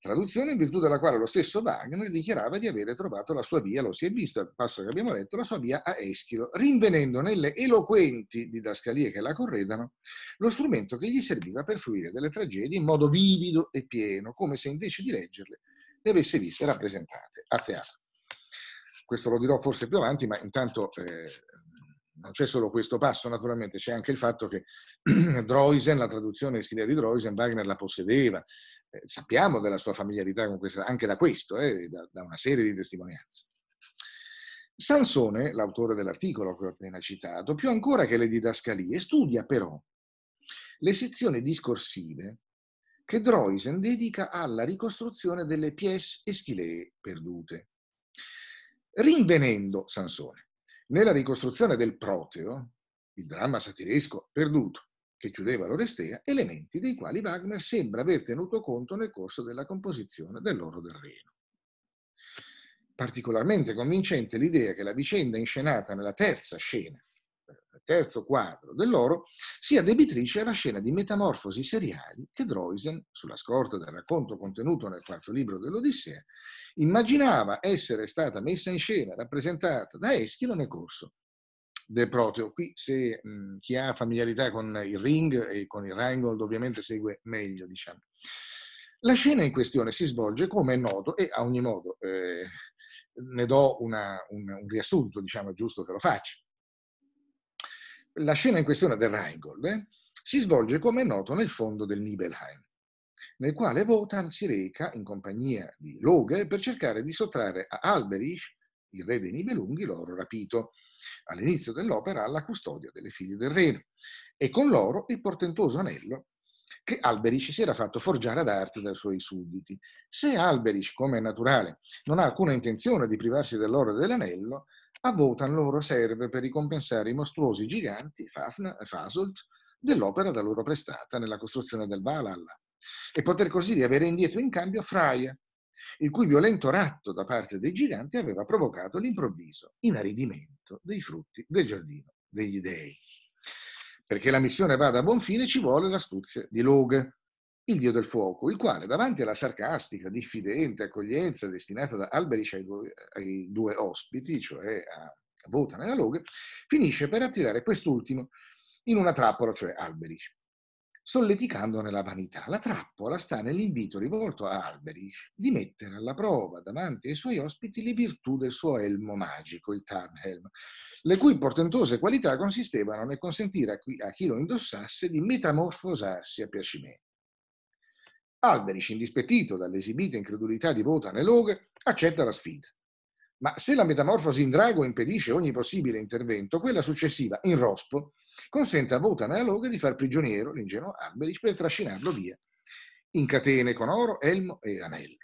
B: Traduzione in virtù della quale lo stesso Wagner dichiarava di avere trovato la sua via, lo si è visto al passo che abbiamo letto, la sua via a Eschilo, rinvenendo nelle eloquenti didascalie che la corredano lo strumento che gli serviva per fruire delle tragedie in modo vivido e pieno, come se invece di leggerle le avesse viste rappresentate a teatro. Questo lo dirò forse più avanti, ma intanto eh, non c'è solo questo passo, naturalmente, c'è anche il fatto che <clears throat> Droysen, la traduzione schilea di Droysen, Wagner la possedeva. Eh, sappiamo della sua familiarità con questa, anche da questo, eh, da, da, una serie di testimonianze. Sansone, l'autore dell'articolo che ho appena citato, più ancora che le didascalie, studia però le sezioni discorsive che Droysen dedica alla ricostruzione delle pièce eschilee perdute, rinvenendo Sansone nella ricostruzione del Proteo, il dramma satiresco perduto che chiudeva l'Orestea, elementi dei quali Wagner sembra aver tenuto conto nel corso della composizione dell'Oro del Reno. Particolarmente convincente l'idea che la vicenda inscenata nella terza scena terzo quadro dell'oro, sia debitrice alla scena di metamorfosi seriali che Droysen, sulla scorta del racconto contenuto nel quarto libro dell'Odissea, immaginava essere stata messa in scena, rappresentata da Eschilo nel corso del Proteo. Qui, se mh, chi ha familiarità con il Ring e con il Rheingold, ovviamente segue meglio, diciamo. La scena in questione si svolge, come è noto, e a ogni modo eh, ne do una, un, un riassunto, diciamo, giusto che lo faccia la scena in questione del Rheingold eh, si svolge, come è noto, nel fondo del Nibelheim. nel quale Wotan si reca in compagnia di Loge per cercare di sottrarre a Alberich, il re dei Nibelunghi, l'oro rapito all'inizio dell'opera alla custodia delle figlie del re e con l'oro il portentoso anello che Alberich si era fatto forgiare ad arte dai suoi sudditi. Se Alberich, come è naturale, non ha alcuna intenzione di privarsi dell'oro e dell'anello, a Wotan l'oro serve per ricompensare i mostruosi giganti, Fafna e Fasolt, dell'opera da loro prestata nella costruzione del Valhalla e poter così riavere indietro in cambio Freya, il cui violento ratto da parte dei giganti aveva provocato l'improvviso inaridimento dei frutti del giardino degli dei. Perché la missione vada a buon fine ci vuole l'astuzia di Log, il dio del fuoco, il quale davanti alla sarcastica, diffidente accoglienza destinata da Alberich ai ai due ospiti, cioè a Wotan e a Log, finisce per attirare quest'ultimo in una trappola, cioè Alberich solleticandone la vanità. La trappola sta nell'invito rivolto a Alberich di mettere alla prova davanti ai suoi ospiti le virtù del suo elmo magico, il Tarnhelm, le cui portentose qualità consistevano nel consentire a chi lo indossasse di metamorfosarsi a piacimento. Alberich, indispettito dall'esibita incredulità di Wotan e accetta la sfida. Ma se la metamorfosi in drago impedisce ogni possibile intervento, quella successiva, in rospo, consente a Wotan e a Loge di far prigioniero l'ingenuo Alberich per trascinarlo via, in catene con oro, elmo e anello.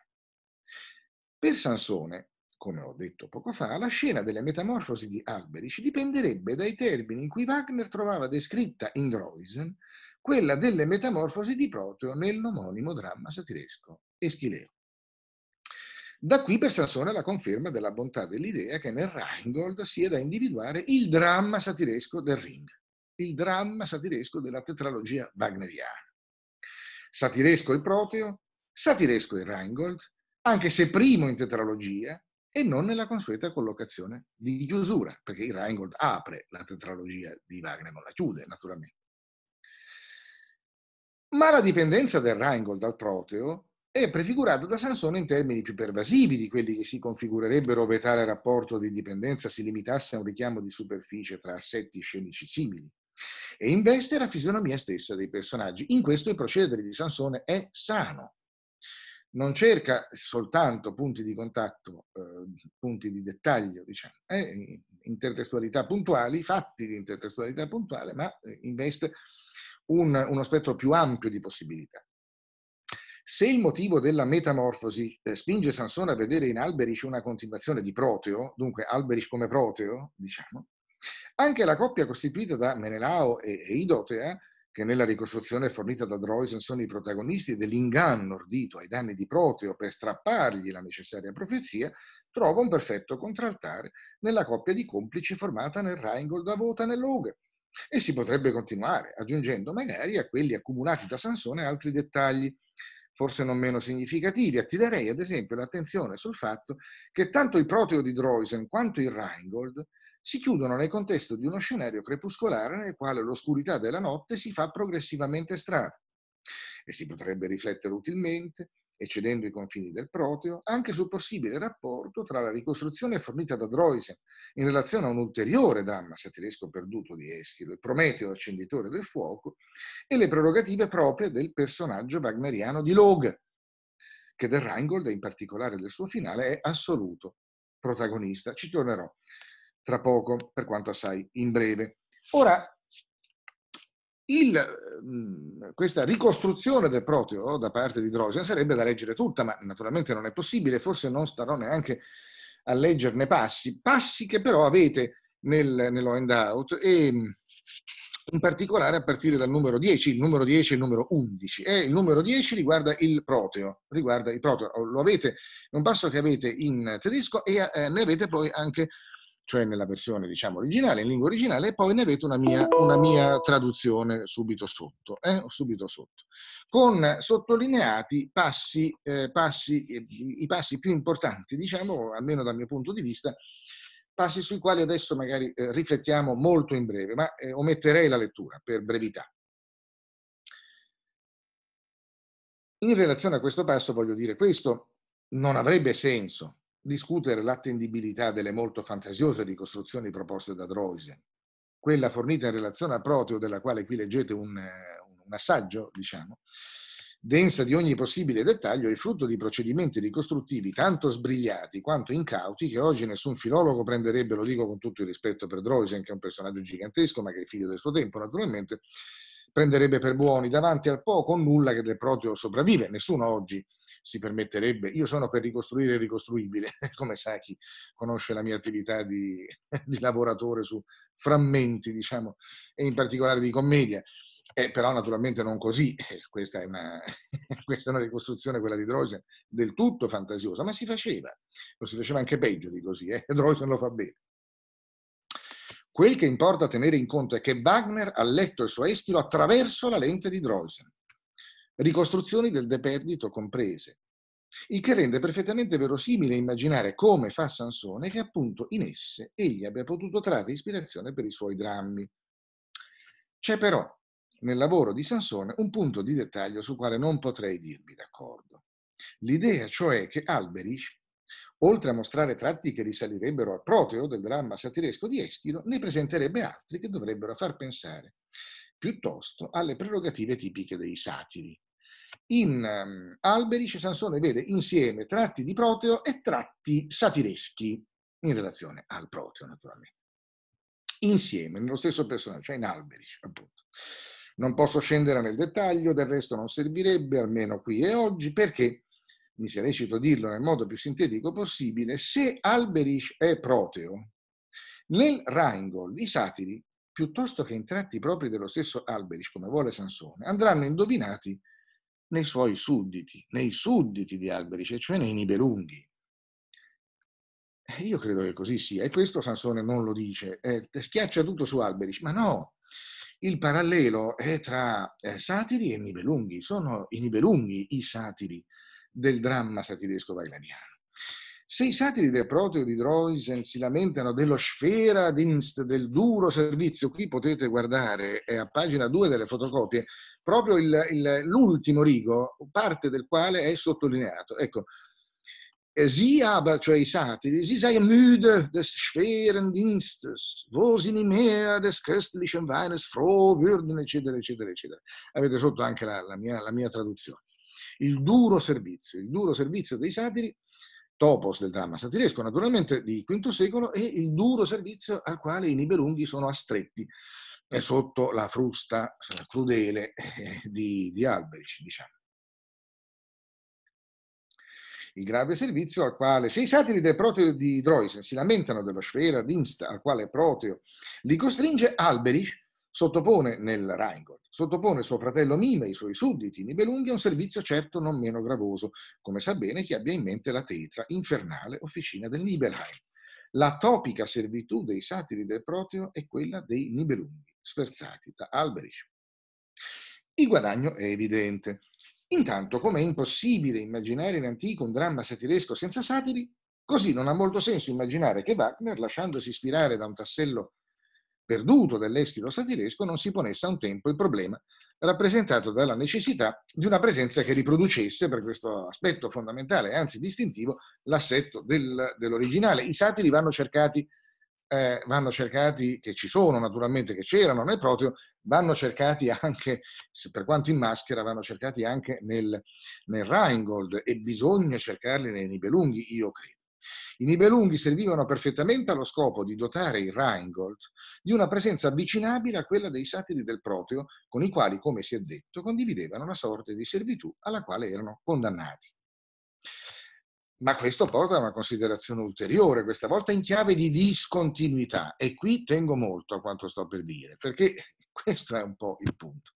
B: Per Sansone, come ho detto poco fa, la scena delle metamorfosi di Alberich dipenderebbe dai termini in cui Wagner trovava descritta in Droisen quella delle metamorfosi di Proteo nell'omonimo dramma satiresco Eschileo. Da qui per Sansone la conferma della bontà dell'idea che nel Rheingold sia da individuare il dramma satiresco del Ring, il dramma satiresco della tetralogia wagneriana. Satiresco il Proteo, satiresco il Rheingold, anche se primo in tetralogia e non nella consueta collocazione di chiusura, perché il Rheingold apre la tetralogia di Wagner, non la chiude naturalmente. Ma la dipendenza del Rheingold dal Proteo è prefigurato da Sansone in termini più pervasivi di quelli che si configurerebbero ove tale rapporto di dipendenza si limitasse a un richiamo di superficie tra assetti scenici simili e investe la fisionomia stessa dei personaggi. In questo il procedere di Sansone è sano. Non cerca soltanto punti di contatto, eh, punti di dettaglio, diciamo, eh, intertestualità puntuali, fatti di intertestualità puntuale, ma eh, investe un, uno spettro più ampio di possibilità. Se il motivo della metamorfosi eh, spinge Sansone a vedere in Alberich una continuazione di Proteo, dunque Alberich come Proteo, diciamo, anche la coppia costituita da Menelao e, e Idotea, che nella ricostruzione fornita da Droysen sono i protagonisti dell'inganno ordito ai danni di Proteo per strappargli la necessaria profezia, trova un perfetto contraltare nella coppia di complici formata nel Rheingold da Vota nell'Oge. E si potrebbe continuare, aggiungendo magari a quelli accumulati da Sansone altri dettagli, forse non meno significativi. Attirerei ad esempio l'attenzione sul fatto che tanto il proteo di Droysen quanto il Rheingold si chiudono nel contesto di uno scenario crepuscolare nel quale l'oscurità della notte si fa progressivamente strada. E si potrebbe riflettere utilmente, eccedendo i confini del proteo, anche sul possibile rapporto tra la ricostruzione fornita da Droysen in relazione a un ulteriore dramma satiresco perduto di Eschilo, il Prometeo accenditore del fuoco, e le prerogative proprie del personaggio wagneriano di Log, che del Rheingold e in particolare del suo finale è assoluto protagonista. Ci tornerò tra poco, per quanto assai in breve. Ora, il, questa ricostruzione del proteo da parte di Drosen sarebbe da leggere tutta, ma naturalmente non è possibile, forse non starò neanche a leggerne passi, passi che però avete nel, nello handout e in particolare a partire dal numero 10, il numero 10 e il numero 11. E il numero 10 riguarda il proteo, riguarda il proteo, lo avete, è un passo che avete in tedesco e eh, ne avete poi anche cioè nella versione diciamo originale, in lingua originale, e poi ne avete una mia, una mia traduzione subito sotto, eh? subito sotto, con sottolineati passi, eh, passi, eh, i passi più importanti, diciamo, almeno dal mio punto di vista, passi sui quali adesso magari eh, riflettiamo molto in breve, ma eh, ometterei la lettura per brevità. In relazione a questo passo voglio dire questo, non avrebbe senso discutere l'attendibilità delle molto fantasiose ricostruzioni proposte da Droysen, quella fornita in relazione a Proteo, della quale qui leggete un, un assaggio, diciamo, densa di ogni possibile dettaglio, è frutto di procedimenti ricostruttivi tanto sbrigliati quanto incauti che oggi nessun filologo prenderebbe, lo dico con tutto il rispetto per Droysen, che è un personaggio gigantesco, ma che è figlio del suo tempo naturalmente, prenderebbe per buoni davanti al poco o nulla che del proteo sopravvive. Nessuno oggi si permetterebbe, io sono per ricostruire il ricostruibile, <laughs> come sa chi conosce la mia attività di, <laughs> di lavoratore su frammenti, diciamo, e in particolare di commedia. Eh, però naturalmente non così, eh, questa, è una, <laughs> questa, è una, ricostruzione, quella di Droysen, del tutto fantasiosa, ma si faceva, lo si faceva anche peggio di così, eh? Droysen lo fa bene. Quel che importa tenere in conto è che Wagner ha letto il suo Eschilo attraverso la lente di Droysen, ricostruzioni del deperdito comprese, il che rende perfettamente verosimile immaginare come fa Sansone che appunto in esse egli abbia potuto trarre ispirazione per i suoi drammi. C'è però nel lavoro di Sansone un punto di dettaglio sul quale non potrei dirmi d'accordo. L'idea cioè che Alberich, oltre a mostrare tratti che risalirebbero al proteo del dramma satiresco di Eschilo, ne presenterebbe altri che dovrebbero far pensare piuttosto alle prerogative tipiche dei satiri. In um, Alberich Sansone vede insieme tratti di proteo e tratti satireschi in relazione al proteo, naturalmente. Insieme, nello stesso personaggio, cioè in Alberich, appunto. Non posso scendere nel dettaglio, del resto non servirebbe, almeno qui e oggi, perché, mi sia lecito dirlo nel modo più sintetico possibile, se Alberich è proteo, nel Rheingold i satiri, piuttosto che in tratti propri dello stesso Alberich, come vuole Sansone, andranno indovinati nei suoi sudditi, nei sudditi di Alberich, cioè nei Nibelunghi. Io credo che così sia, e questo Sansone non lo dice, eh, schiaccia tutto su Alberich, ma no, il parallelo è tra eh, satiri e nibelunghi, sono i nibelunghi i satiri del dramma satiresco wagneriano. Se i satiri del Proteo di Droysen si lamentano dello Sferadienst, del duro servizio, qui potete guardare, è a pagina 2 delle fotocopie, proprio il, il, l'ultimo rigo, parte del quale è sottolineato. Ecco, Sie aber, cioè i satiri, sie seien müde des schweren Dienstes, wo sie nicht mehr des köstlichen Weines froh würden, eccetera, eccetera, eccetera. Avete sotto anche la, la, mia, la mia traduzione. Il duro servizio, il duro servizio dei satiri, topos del dramma satiresco, naturalmente di V secolo, e il duro servizio al quale i Nibelunghi sono astretti sotto la frusta crudele eh, di, di Alberich, diciamo il grave servizio al quale, se i satiri del Proteo di Droysen si lamentano dello Sfera d'Insta al quale Proteo li costringe, Alberich sottopone nel Rheingold, sottopone suo fratello Mime e i suoi sudditi Nibelunghi a un servizio certo non meno gravoso, come sa bene chi abbia in mente la tetra infernale officina del Nibelheim. La topica servitù dei satiri del Proteo è quella dei Nibelunghi, sferzati da Alberich. Il guadagno è evidente. Intanto, come è impossibile immaginare in antico un dramma satiresco senza satiri, così non ha molto senso immaginare che Wagner, lasciandosi ispirare da un tassello perduto dell'eschilo satiresco, non si ponesse a un tempo il problema rappresentato dalla necessità di una presenza che riproducesse, per questo aspetto fondamentale, anzi distintivo, l'assetto del, dell'originale. I satiri vanno cercati eh, vanno cercati, che ci sono naturalmente, che c'erano nel Proteo, vanno cercati anche, per quanto in maschera, vanno cercati anche nel, nel Rheingold e bisogna cercarli nei Nibelunghi, io credo. I Nibelunghi servivano perfettamente allo scopo di dotare il Rheingold di una presenza avvicinabile a quella dei satiri del Proteo, con i quali, come si è detto, condividevano la sorte di servitù alla quale erano condannati. Ma questo porta a una considerazione ulteriore, questa volta in chiave di discontinuità. E qui tengo molto a quanto sto per dire, perché <laughs> questo è un po' il punto,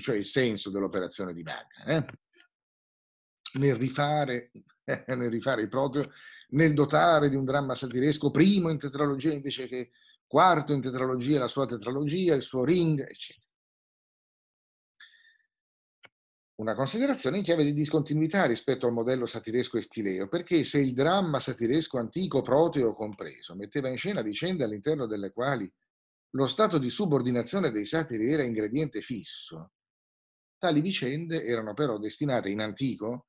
B: cioè il senso dell'operazione di Wagner. Eh? Nel, rifare, <laughs> nel rifare il proprio, nel dotare di un dramma satiresco primo in tetralogia invece che quarto in tetralogia, la sua tetralogia, il suo ring, eccetera. Una considerazione in chiave di discontinuità rispetto al modello satiresco eschileo, perché se il dramma satiresco antico proteo compreso metteva in scena vicende all'interno delle quali lo stato di subordinazione dei satiri era ingrediente fisso, tali vicende erano però destinate in antico,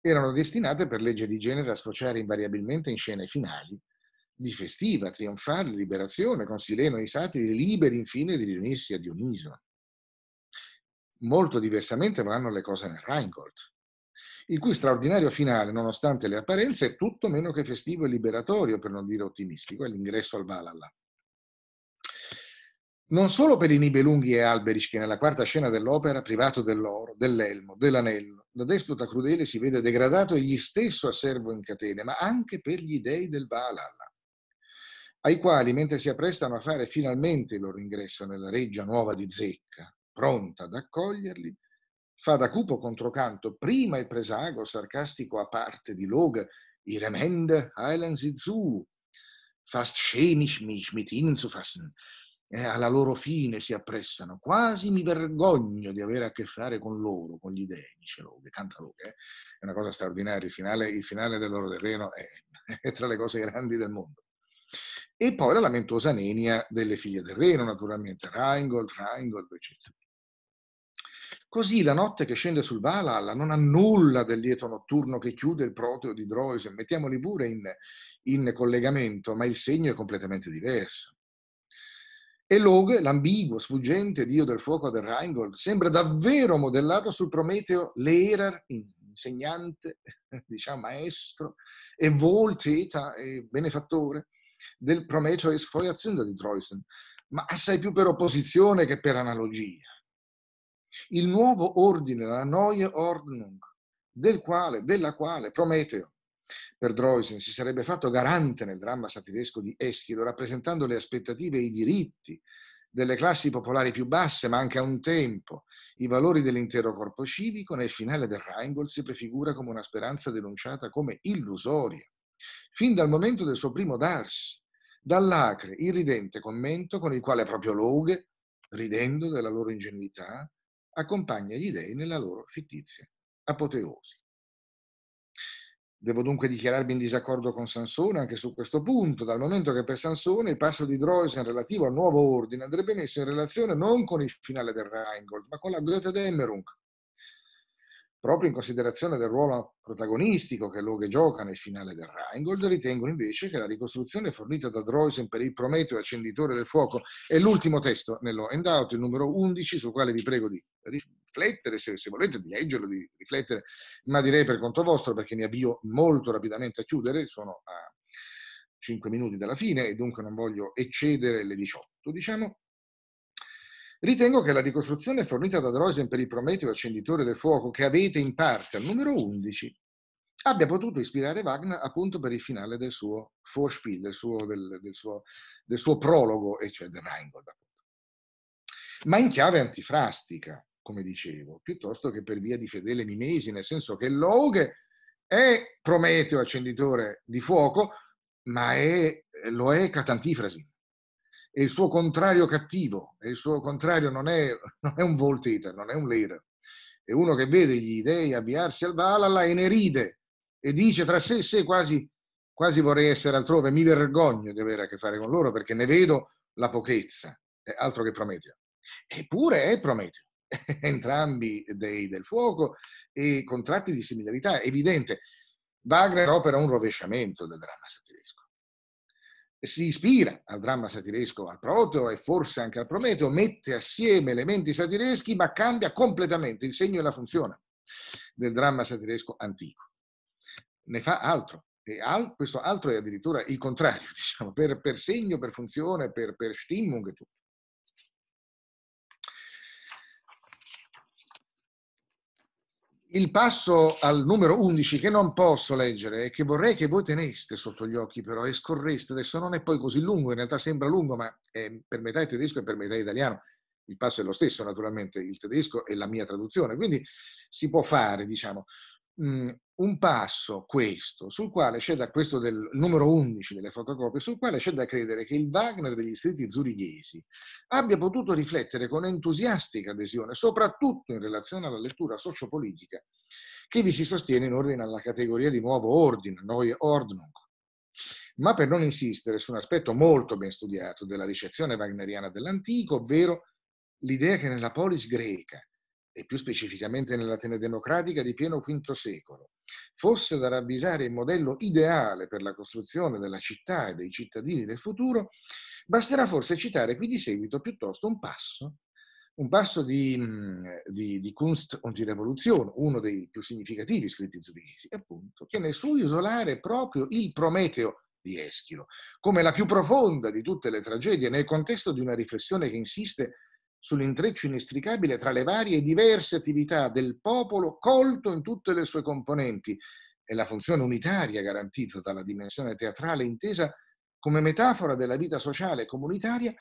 B: erano destinate per legge di genere a sfociare invariabilmente in scene finali, di festiva, trionfale liberazione, con Sileno e i satiri liberi infine di riunirsi a Dioniso. Molto diversamente vanno le cose nel Rheingold, il cui straordinario finale, nonostante le apparenze, è tutto meno che festivo e liberatorio, per non dire ottimistico, è l'ingresso al Valhalla. Non solo per i Nibelunghi e Alberich, che nella quarta scena dell'opera, privato dell'oro, dell'elmo, dell'anello, da despota crudele si vede degradato egli stesso a servo in catene, ma anche per gli dei del Valhalla, ai quali, mentre si apprestano a fare finalmente il loro ingresso nella reggia nuova di Zecca, pronta ad accoglierli, fa da cupo controcanto prima il presago sarcastico a parte di Log, i Remende heilen sie zu, fast schäme mich mit ihnen zu fassen, eh, alla loro fine si appressano. Quasi mi vergogno di avere a che fare con loro, con gli dei, dice Loghe, canta Loghe. Eh? È una cosa straordinaria, il finale, il finale del Reno è, <laughs> è, tra le cose grandi del mondo. E poi la lamentosa nenia delle figlie del Reno, naturalmente, Rheingold, Rheingold, eccetera. Così la notte che scende sul Valhalla non ha nulla del lieto notturno che chiude il proteo di Droisen, mettiamoli pure in, in collegamento, ma il segno è completamente diverso. E Log, l'ambiguo, sfuggente dio del fuoco del Rheingold, sembra davvero modellato sul Prometeo Lehrer, insegnante, <laughs> diciamo maestro, e Volteta, e benefattore, del Prometeo Esfeuerzünder di Troisen, ma assai più per opposizione che per analogia. Il nuovo ordine, la Neue Ordnung, del quale, della quale Prometeo per Droysen si sarebbe fatto garante nel dramma satiresco di Eschilo, rappresentando le aspettative e i diritti delle classi popolari più basse, ma anche a un tempo i valori dell'intero corpo civico, nel finale del Rheingold si prefigura come una speranza denunciata come illusoria, fin dal momento del suo primo darsi, dall'acre, irridente commento con il quale proprio Loghe, ridendo della loro ingenuità, accompagna gli dei nella loro fittizia apoteosi. Devo dunque dichiararmi in disaccordo con Sansone anche su questo punto, dal momento che per Sansone il passo di Droysen relativo al nuovo ordine andrebbe messo in relazione non con il finale del Rheingold, ma con la Goethe Dämmerung, proprio in considerazione del ruolo protagonistico che Loge gioca nel finale del Rheingold, ritengo invece che la ricostruzione fornita da Droysen per il Prometeo accenditore del fuoco è l'ultimo testo nello Endout, il numero 11, sul quale vi prego di riflettere, se, se, volete, di leggerlo, di riflettere, ma direi per conto vostro perché mi avvio molto rapidamente a chiudere, sono a 5 minuti dalla fine e dunque non voglio eccedere le 18, diciamo. Ritengo che la ricostruzione fornita da Drosen per il Prometeo accenditore del fuoco che avete in parte al numero 11 abbia potuto ispirare Wagner appunto per il finale del suo Vorspiel, del suo, del, del suo, del suo prologo, e cioè del Rheingold. Ma in chiave antifrastica, come dicevo, piuttosto che per via di fedele mimesi, nel senso che Loghe è Prometeo accenditore di fuoco, ma è, lo è catantifrasi e il suo contrario cattivo, e il suo contrario non è, <laughs> non è un Voltaire, non è un leader, è uno che vede gli dei avviarsi al Valhalla e ne ride e dice tra sé e sé quasi, quasi vorrei essere altrove, mi vergogno di avere a che fare con loro perché ne vedo la pochezza, è altro che Prometeo. Eppure è Prometeo, <laughs> entrambi dei del fuoco e con tratti di similarità evidente. Wagner opera un rovesciamento del dramma si ispira al dramma satiresco, al Proteo e forse anche al Prometeo, mette assieme elementi satireschi ma cambia completamente il segno e la funzione del dramma satiresco antico. Ne fa altro, e al, questo altro è addirittura il contrario, <laughs> diciamo, per, per segno, per funzione, per, per Stimmung e tutto. Il passo al numero 11 che non posso leggere e che vorrei che voi teneste sotto gli occhi però e scorreste, adesso non è poi così lungo, in realtà sembra lungo ma è per metà tedesco e per metà italiano, il passo è lo stesso naturalmente, il tedesco e la mia traduzione, quindi si può fare diciamo. Mm, un passo, questo, sul quale c'è da questo del numero 11 delle fotocopie, sul quale c'è da credere che il Wagner degli scritti zurighesi abbia potuto riflettere con entusiastica adesione, soprattutto in relazione alla lettura sociopolitica che vi si sostiene in ordine alla categoria di nuovo ordine, Neue Ordnung. Ma per non insistere su un aspetto molto ben studiato della ricezione wagneriana dell'antico, ovvero l'idea che nella polis greca e più specificamente nell'Atene democratica di pieno V secolo, fosse da ravvisare il modello ideale per la costruzione della città e dei cittadini del futuro, basterà forse citare qui di seguito piuttosto un passo un passo di, di, di Kunst und die Revolution, uno dei più significativi scritti zurighesi, appunto, che nel suo isolare proprio il Prometeo di Eschilo, come la più profonda di tutte le tragedie, nel contesto di una riflessione che insiste sull'intreccio inestricabile tra le varie e diverse attività del popolo colto in tutte le sue componenti e la funzione unitaria garantita dalla dimensione teatrale intesa come metafora della vita sociale e comunitaria,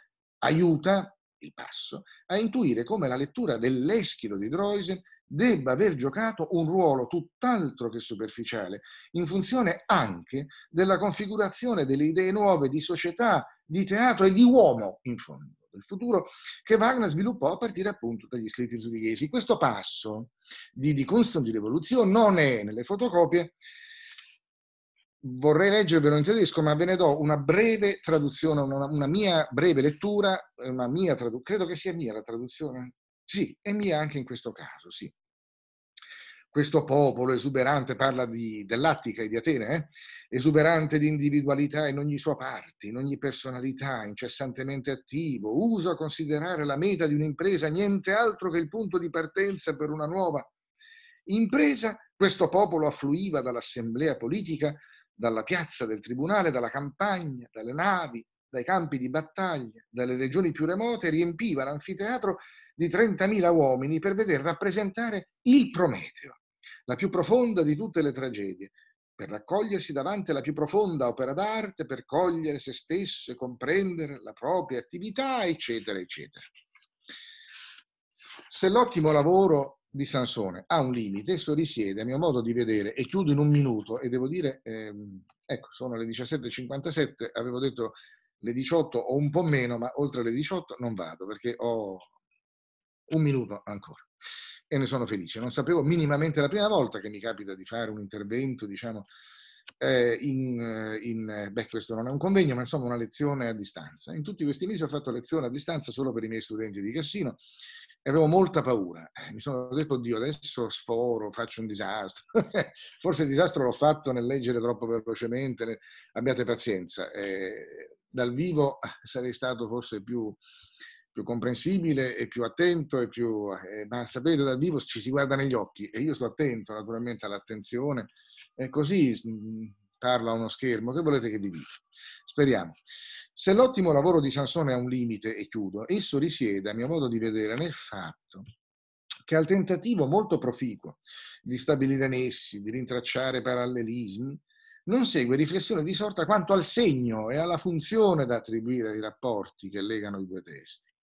B: aiuta il passo, a intuire come la lettura dell'Eschilo di Droysen debba aver giocato un ruolo tutt'altro che superficiale, in funzione anche della configurazione delle idee nuove di società, di teatro e di uomo, in fondo, del futuro, che Wagner sviluppò a partire appunto dagli scritti zurighesi. Questo passo di, di di Rivoluzione non è nelle fotocopie vorrei leggervelo in tedesco, ma ve ne do una breve traduzione, una, una mia breve lettura, mia tradu- credo che sia mia la traduzione. Sì, è mia anche in questo caso, sì. Questo popolo esuberante parla di, dell'Attica e di Atene, eh? esuberante di individualità in ogni sua parte, in ogni personalità, incessantemente attivo, usa considerare la meta di un'impresa niente altro che il punto di partenza per una nuova impresa. Questo popolo affluiva dall'assemblea politica dalla piazza del tribunale, dalla campagna, dalle navi, dai campi di battaglia, dalle regioni più remote, riempiva l'anfiteatro di 30.000 uomini per veder rappresentare il Prometeo, la più profonda di tutte le tragedie, per raccogliersi davanti alla più profonda opera d'arte, per cogliere se stesso e comprendere la propria attività, eccetera, eccetera. Se l'ottimo lavoro di Sansone ha un limite, esso risiede, a mio modo di vedere, e chiudo in un minuto, e devo dire, ehm, ecco, sono le 17.57, avevo detto le 18 o un po' meno, ma oltre le 18 non vado, perché ho un minuto ancora. E ne sono felice. Non sapevo minimamente la prima volta che mi capita di fare un intervento, diciamo, eh, in, in, beh, questo non è un convegno, ma insomma una lezione a distanza. In tutti questi mesi ho fatto lezione a distanza solo per i miei studenti di Cassino e avevo molta paura. Eh, mi sono detto, Dio, adesso sforo, faccio un disastro. <laughs> Forse il disastro l'ho fatto nel leggere troppo velocemente, abbiate pazienza. Eh, dal vivo sarei stato forse più, più comprensibile e più attento, e più, eh, ma sapete, dal vivo ci si guarda negli occhi e io sto attento naturalmente all'attenzione e così mm, parla uno schermo. Che volete che vi dica? Speriamo. Se l'ottimo lavoro di Sansone ha un limite, e chiudo, esso risiede, a mio modo di vedere, nel fatto che al tentativo molto proficuo di stabilire nessi, di rintracciare parallelismi, non segue riflessione di sorta quanto al segno e alla funzione da attribuire ai rapporti che legano i due testi.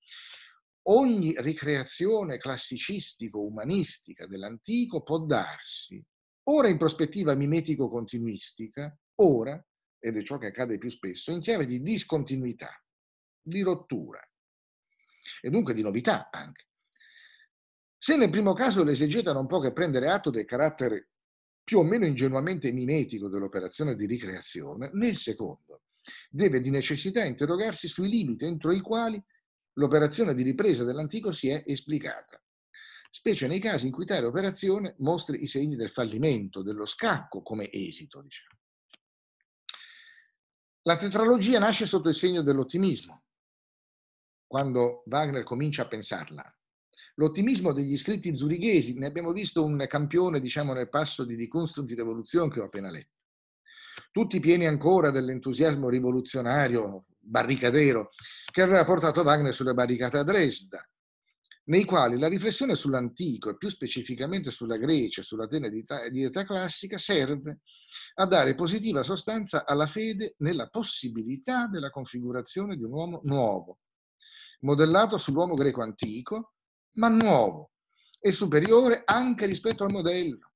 B: Ogni ricreazione classicistico-umanistica dell'antico può darsi, ora in prospettiva mimetico-continuistica, ora ed è ciò che accade più spesso, in chiave di discontinuità, di rottura e dunque di novità anche. Se nel primo caso l'esegeta non può che prendere atto del carattere più o meno ingenuamente mimetico dell'operazione di ricreazione, nel secondo deve di necessità interrogarsi sui limiti entro i quali l'operazione di ripresa dell'antico si è esplicata, specie nei casi in cui tale operazione mostri i segni del fallimento, dello scacco come esito, diciamo. La tetralogia nasce sotto il segno dell'ottimismo, quando Wagner comincia a pensarla. L'ottimismo degli scritti zurighesi, ne abbiamo visto un campione, diciamo, nel passo di Die die Revolution che ho appena letto. Tutti pieni ancora dell'entusiasmo rivoluzionario, barricadero, che aveva portato Wagner sulle barricate a Dresda, nei quali la riflessione sull'antico e più specificamente sulla Grecia sull'Atene di di età classica serve a dare positiva sostanza alla fede nella possibilità della configurazione di un uomo nuovo, modellato sull'uomo greco antico, ma nuovo e superiore anche rispetto al modello.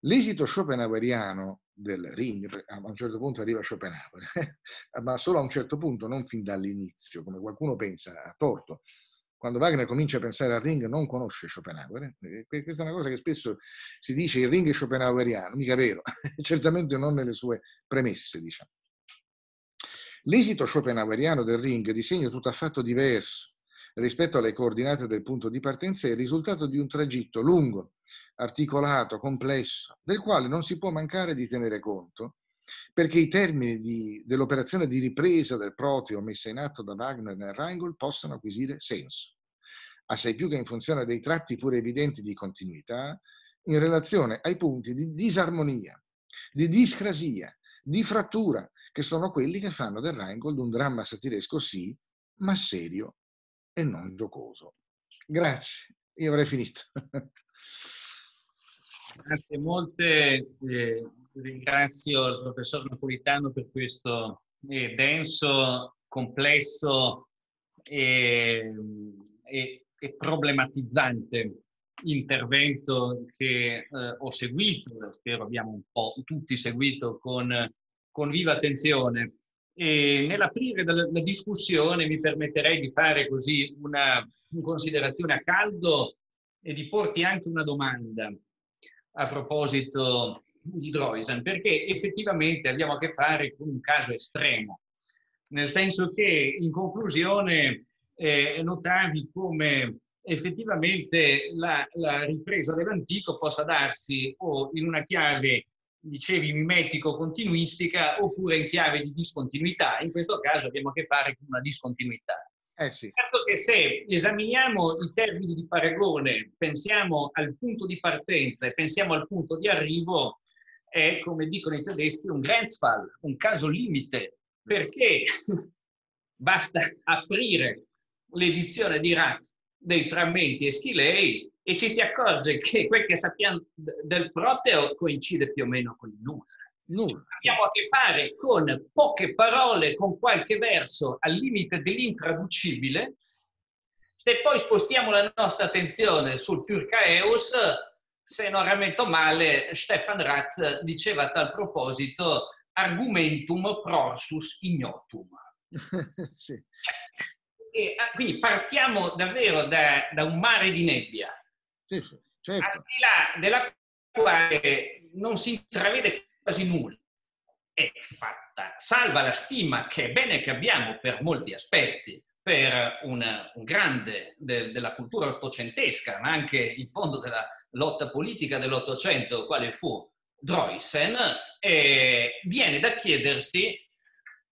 B: L'esito schopenhaueriano del Ring, a un certo punto arriva Schopenhauer, <laughs> ma solo a un certo punto, non fin dall'inizio, come qualcuno pensa a torto, quando Wagner comincia a pensare al ring non conosce Schopenhauer. Eh? Questa è una cosa che spesso si dice il ring è schopenhaueriano, mica vero, <laughs> certamente non nelle sue premesse, diciamo. L'esito schopenhaueriano del ring di segno tutt'affatto diverso rispetto alle coordinate del punto di partenza è il risultato di un tragitto lungo, articolato, complesso, del quale non si può mancare di tenere conto, perché i termini di, dell'operazione di ripresa del proteo messa in atto da Wagner nel Rheingold possano acquisire senso. assai più che in funzione dei tratti pure evidenti di continuità, in relazione ai punti di disarmonia, di discrasia, di frattura, che sono quelli che fanno del Rheingold un dramma satiresco sì, ma serio e non giocoso. Grazie, io avrei finito.
A: Grazie molte, eh, ringrazio il professor Napolitano per questo eh, denso, complesso e, e, e problematizzante intervento che eh, ho seguito, spero abbiamo un po' tutti seguito con, con viva attenzione. E nell'aprire la discussione mi permetterei di fare così una, considerazione a caldo e di porti anche una domanda a proposito di Droisen, perché effettivamente abbiamo a che fare con un caso estremo, nel senso che in conclusione eh, notavi come effettivamente la, la, ripresa dell'antico possa darsi o in una chiave, dicevi, mimetico-continuistica oppure in chiave di discontinuità. In questo caso abbiamo a che fare con una discontinuità. Eh sì. Certo che se esaminiamo i termini di paragone, pensiamo al punto di partenza e pensiamo al punto di arrivo, è, come dicono i tedeschi, un Grenzfall, un caso limite, perché <laughs> basta aprire l'edizione di Rat dei frammenti eschilei e ci si accorge che quel che sappiamo del proteo coincide più o meno con il nulla. Nulla. Abbiamo a che fare con poche parole, con qualche verso al limite dell'intraducibile. Se poi spostiamo la nostra attenzione sul Purcaeus, se non rammento male, Stefan Ratz diceva a tal proposito argumentum prorsus ignotum. <laughs> sì. Cioè, e, ah, quindi partiamo davvero da, da, un mare di nebbia, sì, certo. al di là della quale non si intravede quasi nulla. È fatta, salva la stima che è bene che abbiamo per molti aspetti, per una, un grande de, della cultura ottocentesca, ma anche in fondo della lotta politica dell'Ottocento, quale fu Droysen, eh, viene da chiedersi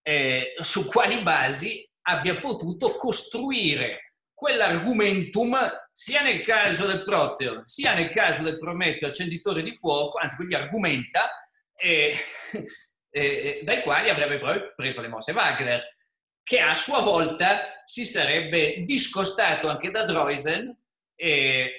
A: eh, su quali basi abbia potuto costruire quell'argumentum sia nel caso del Proteo, sia nel caso del Prometeo accenditore di fuoco, anzi quindi argomenta, eh, <laughs> eh, dai quali avrebbe poi preso le mosse Wagner, che a sua volta si sarebbe discostato anche da Droysen, eh,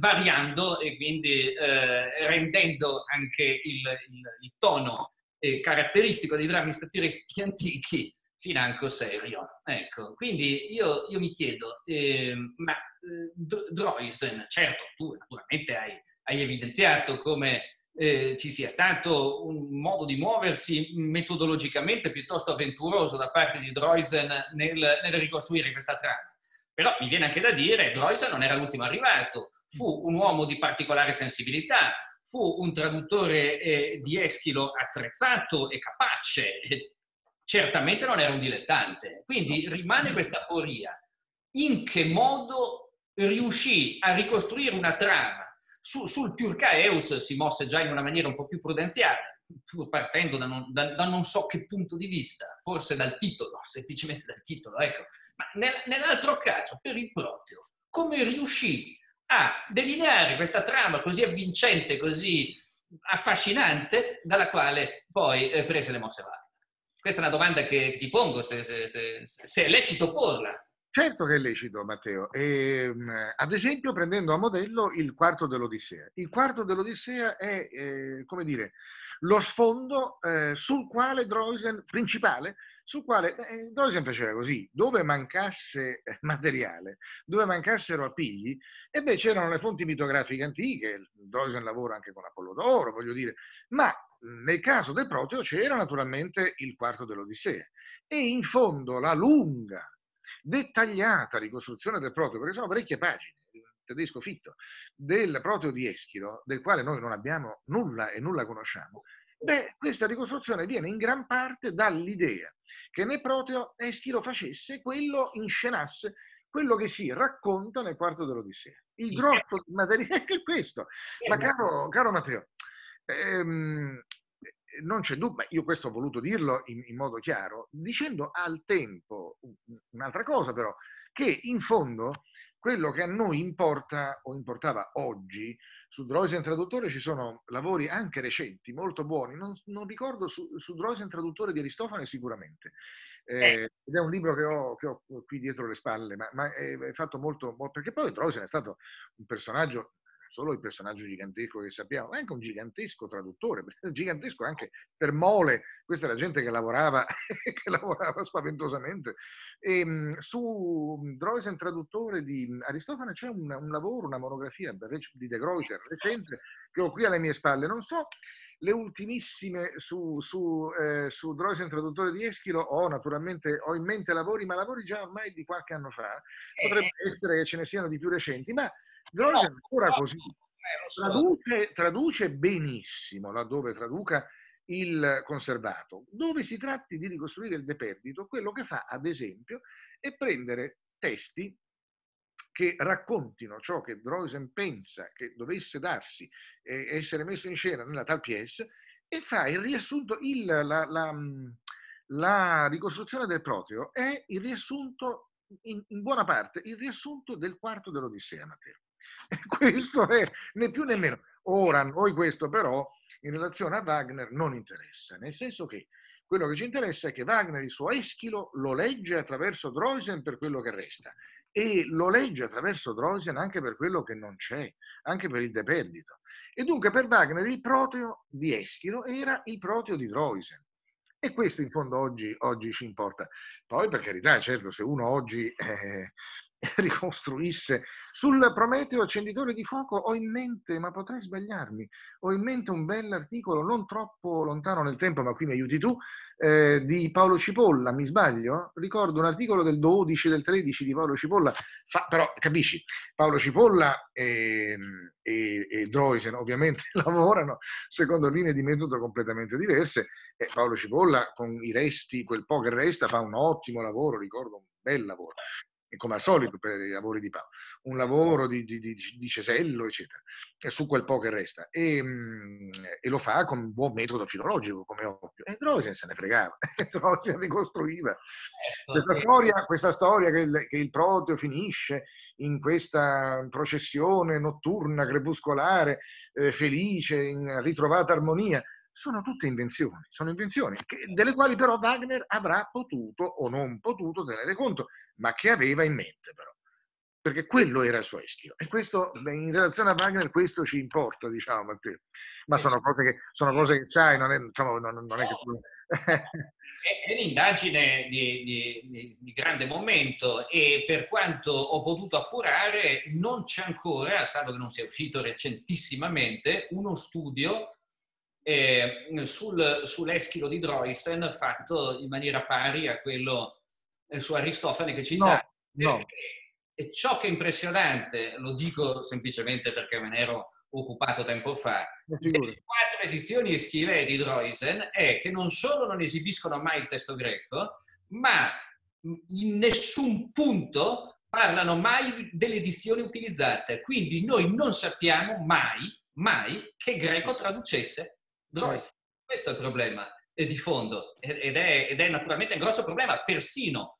A: variando e quindi eh, rendendo anche il, il, il tono eh, caratteristico dei drammi satiristi antichi financo serio. Ecco, quindi io, io mi chiedo, eh, ma eh, Droysen, certo, tu naturalmente hai, hai evidenziato come eh, ci sia stato un modo di muoversi metodologicamente piuttosto avventuroso da parte di Droysen nel, nel ricostruire questa trama. Però mi viene anche da dire, Droysen non era l'ultimo arrivato, fu un uomo di particolare sensibilità, fu un traduttore eh, di Eschilo attrezzato e capace, certamente non era un dilettante. Quindi rimane questa poria. In che modo riuscì a ricostruire una trama? Su, sul Purcaeus si mosse già in una maniera un po' più prudenziale, pur partendo da non, da, da non, so che punto di vista, forse dal titolo, <laughs> semplicemente dal titolo, ecco. Ma nel, nell'altro caso, per il Proteo, come riuscì a delineare questa trama così avvincente, così affascinante, dalla quale poi eh, prese le mosse varie? Questa è una domanda che ti pongo, se, se, se, se è lecito porla.
B: Certo che è lecito, Matteo. E, ehm, ad esempio, prendendo a modello il quarto dell'Odissea. Il quarto dell'Odissea è, eh, come dire, lo sfondo eh, sul quale Droysen, principale, sul quale eh, Droysen faceva così, dove mancasse materiale, dove mancassero appigli, e beh c'erano le fonti mitografiche antiche, Droysen lavora anche con Apollo d'Oro, voglio dire, ma nel caso del Proteo c'era naturalmente il quarto dell'Odissea e in fondo la lunga, dettagliata ricostruzione del Proteo, perché sono parecchie pagine, il tedesco fitto, del Proteo di Eschilo, del quale noi non abbiamo nulla e nulla conosciamo, beh, questa ricostruzione viene in gran parte dall'idea che nel Proteo Eschilo facesse quello, inscenasse quello che si racconta nel quarto dell'Odissea. Il grosso materiale è questo. Ma caro, caro Matteo, ehm, non c'è dubbio, io questo ho voluto dirlo in, in, modo chiaro, dicendo al tempo un'altra cosa però, che in fondo quello che a noi importa o importava oggi su Droisen Traduttore ci sono lavori anche recenti, molto buoni. Non, non ricordo su, su Droisen Traduttore di Aristofane sicuramente. Eh, eh. ed è un libro che ho, che ho, qui dietro le spalle, ma, ma è, è, fatto molto, molto, perché poi Droisen è stato un personaggio solo il personaggio gigantesco che sappiamo, ma anche un gigantesco traduttore, <laughs> gigantesco anche per mole, questa la gente che lavorava, <laughs> che lavorava spaventosamente. E, ehm, su Droisen traduttore di Aristofane c'è un, un lavoro, una monografia di De Gruyter recente che ho qui alle mie spalle, non so le ultimissime su, su, eh, su Droisen traduttore di Eschilo ho naturalmente ho in mente lavori, ma lavori già ormai di qualche anno fa. Potrebbe eh. essere che ce ne siano di più recenti, ma Gross è ancora così. Eh, traduce, traduce benissimo laddove traduca il conservato. Dove si tratti di ricostruire il deperdito, quello che fa, ad esempio, è prendere testi che raccontino ciò che Droysen pensa che dovesse darsi e essere messo in scena nella tal pièce e fa il riassunto, il, la, la, la, ricostruzione del Proteo è il riassunto, in, in buona parte, il riassunto del quarto dell'Odissea Matteo. <laughs> questo è né più né meno. Ora, a noi questo però in relazione a Wagner non interessa, nel senso che quello che ci interessa è che Wagner il suo Eschilo lo legge attraverso Droysen per quello che resta e lo legge attraverso Droysen anche per quello che non c'è, anche per il deperdito. E dunque per Wagner il proteo di Eschilo era il proteo di Droysen. E questo in fondo oggi, oggi ci importa. Poi per carità, certo, se uno oggi eh, <laughs> ricostruisse. Sul Prometeo accenditore di fuoco ho in mente, ma potrei sbagliarmi, ho in mente un bell'articolo non troppo lontano nel tempo, ma qui mi aiuti tu, eh, di Paolo Cipolla, mi sbaglio? Ricordo un articolo del 12, del 13 di Paolo Cipolla, fa, però capisci, Paolo Cipolla e, e, e Droisen ovviamente <laughs> lavorano secondo linee di metodo completamente diverse e Paolo Cipolla con i resti, quel po' che resta, fa un ottimo lavoro, ricordo un bel lavoro come al solito per i lavori di Paolo, un lavoro di, di, di, di cesello, eccetera, su quel po' che resta. E, mm, e, lo fa con un buon metodo filologico, come ovvio. E Drogen se ne fregava, <laughs> Drogen ricostruiva. Certo, questa storia, questa storia che, il, che il proteo finisce in questa processione notturna, crepuscolare, eh, felice, in ritrovata armonia, sono tutte invenzioni, sono invenzioni che, delle quali però Wagner avrà potuto o non potuto tenere conto, ma che aveva in mente però, perché quello era il suo eschio. E questo, in relazione a Wagner, questo ci importa, diciamo, Matteo. Ma sono cose che, sono cose che sai, non è, diciamo, non, non è che tu...
A: è un'indagine di, di, di, di, grande momento e per quanto ho potuto appurare non c'è ancora, salvo che non sia uscito recentissimamente, uno studio eh, sul, sull'eschilo di Droysen fatto in maniera pari a quello eh, su Aristofane che ci dà. No. E ciò che è impressionante, lo dico semplicemente perché me ne ero occupato tempo fa, delle quattro edizioni eschivee di Droysen è che non solo non esibiscono mai il testo greco, ma in nessun punto parlano mai delle edizioni utilizzate. Quindi noi non sappiamo mai, mai che greco traducesse Droysen. Questo è il problema di fondo ed è, ed è, naturalmente un grosso problema. Persino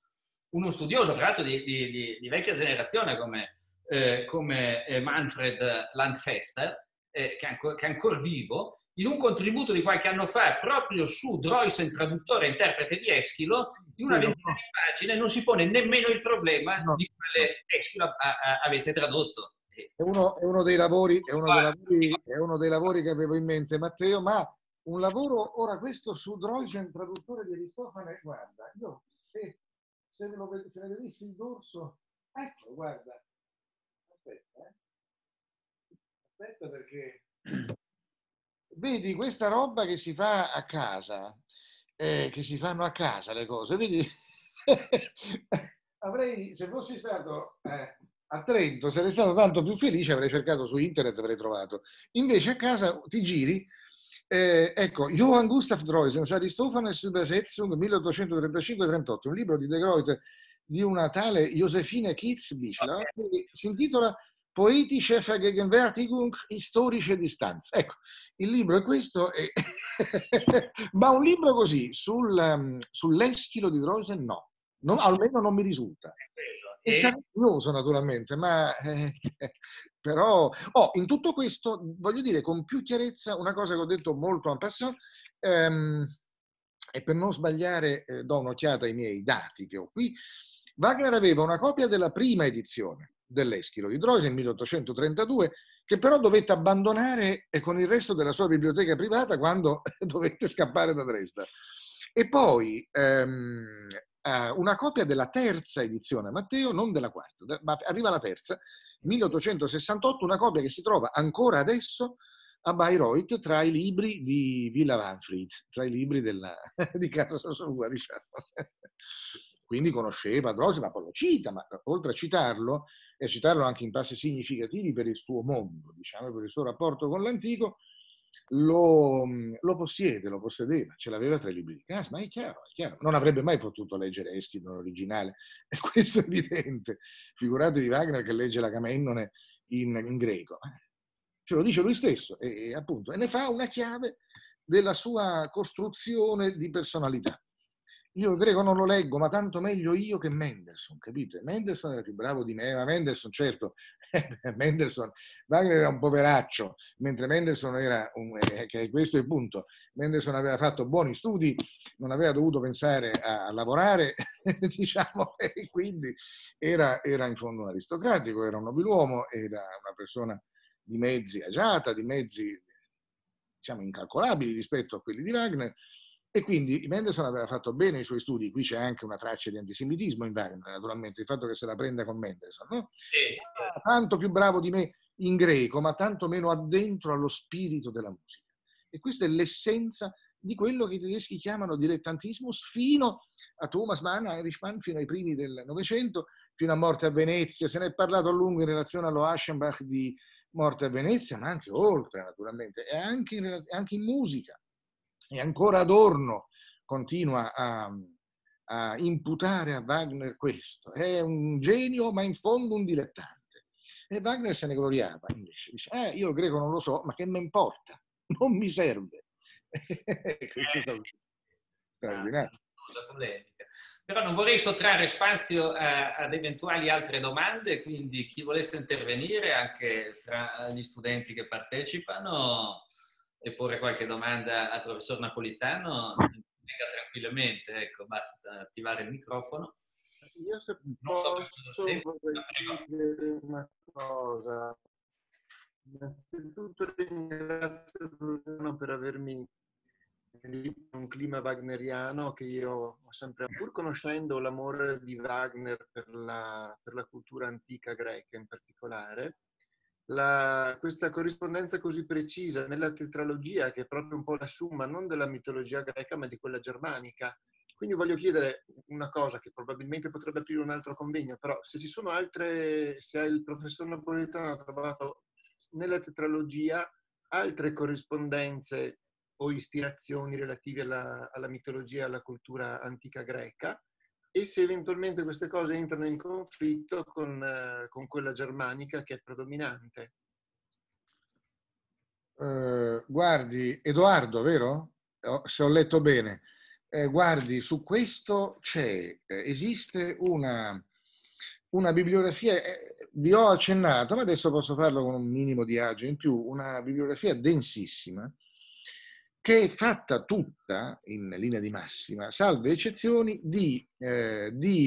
A: uno studioso, tra l'altro di, di, di vecchia generazione come, eh, come eh, Manfred Landfester, eh, che, è ancora, che, è ancora vivo, in un contributo di qualche anno fa proprio su Droysen, traduttore e interprete di Eschilo, in una ventina di pagine non si pone nemmeno il problema no. di quale Eschilo a, a, avesse tradotto.
B: È uno, è uno, dei lavori, è uno dei lavori, è uno dei lavori che avevo in mente, Matteo, ma un lavoro, ora questo su Droysen, traduttore di Aristofane, guarda, io se, se, lo, se ne vedessi il dorso, ecco, guarda, aspetta, eh. aspetta perché <clears throat> vedi questa roba che si fa a casa, eh, che si fanno a casa le cose, vedi? <laughs> Avrei, se fossi stato eh, a Trento sarei stato tanto più felice, avrei cercato su internet, avrei trovato. Invece a casa ti giri, eh, ecco, Johann Gustav Droysen, Aristofanes Übersetzung 1835-38, un libro di De Gruyter di una tale Josefine Kitzbichler okay. che si intitola Poetische Vergegenwärtigung, historische Distanz. Ecco, il libro è questo, e... <laughs> ma un libro così sul, um, sull'eschilo di Droysen no, non, almeno non mi risulta. E, curioso naturalmente, ma eh, <laughs> però oh, in tutto questo voglio dire con più chiarezza una cosa che ho detto molto en passant, ehm, e per non sbagliare eh, do un'occhiata ai miei dati che ho qui, Wagner aveva una copia della prima edizione dell'Eschilo di Drosi 1832 che però dovette abbandonare con il resto della sua biblioteca privata quando <laughs> dovette scappare da Dresda. E poi ehm, eh, una copia della terza edizione, Matteo, non della quarta, ma arriva la terza, 1868, una copia che si trova ancora adesso a Bayreuth tra i libri di Villa Manfred, tra i libri della, <laughs> di casa sua, diciamo. Quindi conosceva Drosi, ma poi lo cita, ma oltre a citarlo, e a citarlo anche in passi significativi per il suo mondo, diciamo, per il suo rapporto con l'antico, lo, lo, possiede, lo possedeva, ce l'aveva tra i libri di casa, ma è chiaro, è chiaro. Non avrebbe mai potuto leggere Eschilo in originale, e <laughs> questo è evidente. Figuratevi Wagner che legge la Camennone in, in greco. Ce lo dice lui stesso, e, e, appunto, e ne fa una chiave della sua costruzione di personalità. Io il greco non lo leggo, ma tanto meglio io che Mendelssohn, capite? Mendelssohn era più bravo di me, ma Mendelssohn, certo, <laughs> Mendelssohn, Wagner era un poveraccio, mentre Mendelssohn era, un, eh, che questo è il punto, Mendelssohn aveva fatto buoni studi, non aveva dovuto pensare a, a lavorare, <laughs> diciamo, e quindi era, era in fondo un aristocratico, era un nobiluomo, era una persona di mezzi agiata, di mezzi, diciamo, incalcolabili rispetto a quelli di Wagner, e quindi Mendelssohn aveva fatto bene i suoi studi, qui c'è anche una traccia di antisemitismo in Wagner, naturalmente, il fatto che se la prenda con Mendelssohn, no? Sì, Tanto più bravo di me in greco, ma tanto meno addentro allo spirito della musica. E questa è l'essenza di quello che i tedeschi chiamano dilettantismus fino a Thomas Mann, Heinrich Mann, fino ai primi del Novecento, fino a Morte a Venezia. Se ne è parlato a lungo in relazione allo Aschenbach di Morte a Venezia, ma anche oltre, naturalmente, e anche in, anche in musica. E ancora Adorno continua a, a imputare a Wagner questo. È un genio, ma in fondo un dilettante. E Wagner se ne gloriava invece. Dice, eh, io il greco non lo so, ma che mi importa? <laughs> Non mi serve. questo <laughs>
A: è ah, Però non vorrei sottrarre spazio a, ad eventuali altre domande, quindi chi volesse intervenire anche fra gli studenti che partecipano e porre qualche domanda al professor Napolitano, venga tranquillamente, ecco, basta attivare il microfono.
C: Io se non posso so vorrei dire una cosa. Innanzitutto ringrazio Bruno per avermi un clima wagneriano che io ho sempre, pur conoscendo l'amore di Wagner per la, per la cultura antica greca in particolare, la, questa corrispondenza così precisa nella tetralogia, che è proprio un po' la summa non della mitologia greca, ma di quella germanica. Quindi voglio chiedere una cosa che probabilmente potrebbe aprire un altro convegno, però se ci sono altre, se il professor Napolitano ha trovato nella tetralogia altre corrispondenze o ispirazioni relative alla, alla mitologia e alla cultura antica greca, e se eventualmente queste cose entrano in conflitto con, eh, con quella germanica che è predominante.
B: Uh, guardi, Edoardo, vero? Se ho letto bene. Eh, guardi, su questo c'è, eh, esiste una, una bibliografia, eh, vi ho accennato, ma adesso posso farlo con un minimo di agio in più, una bibliografia densissima che è fatta tutta, in linea di massima, salve eccezioni, di, eh, di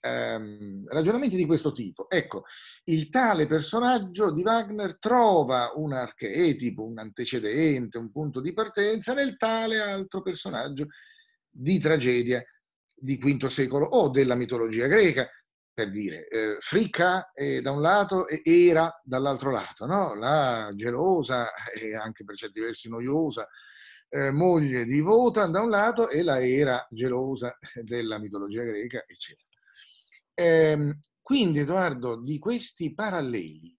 B: ehm, ragionamenti di questo tipo. Ecco, il tale personaggio di Wagner trova un archetipo, un antecedente, un punto di partenza nel tale altro personaggio di tragedia di V secolo o della mitologia greca per dire, eh, Fricca eh, da un lato e Era dall'altro lato, no? la gelosa e anche per certi versi noiosa eh, moglie di Votan da un lato e la Era gelosa della mitologia greca, eccetera. Ehm, quindi, Edoardo, di questi paralleli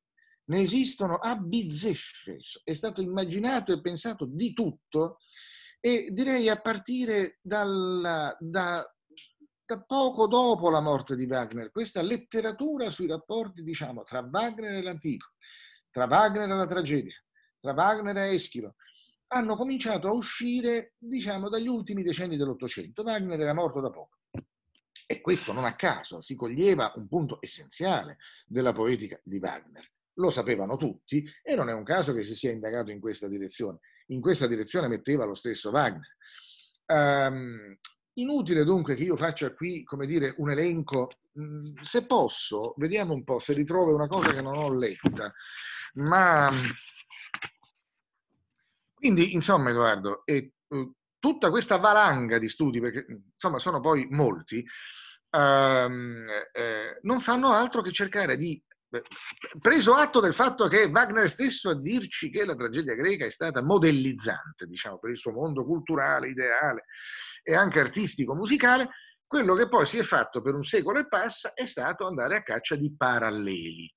B: ne esistono a bizzeffe, è stato immaginato e pensato di tutto e direi a partire dalla, da poco dopo la morte di Wagner, questa letteratura sui rapporti, diciamo, tra Wagner e l'antico, tra Wagner e la tragedia, tra Wagner e Eschilo, hanno cominciato a uscire, diciamo, dagli ultimi decenni dell'Ottocento. Wagner era morto da poco. E questo non a caso si coglieva un punto essenziale della poetica di Wagner. Lo sapevano tutti e non è un caso che si sia indagato in questa direzione. In questa direzione metteva lo stesso Wagner. Um, inutile dunque che io faccia qui, come dire, un elenco. Mm, se posso, vediamo un po' se ritrovo una cosa che non ho letta. Ma quindi, insomma, Edoardo, e, uh, tutta questa valanga di studi, perché insomma sono poi molti, ehm, eh, non fanno altro che cercare di, preso atto del fatto che Wagner stesso a dirci che la tragedia greca è stata modellizzante, diciamo, per il suo mondo culturale, ideale e anche artistico, musicale, quello che poi si è fatto per un secolo e passa è stato andare a caccia di paralleli.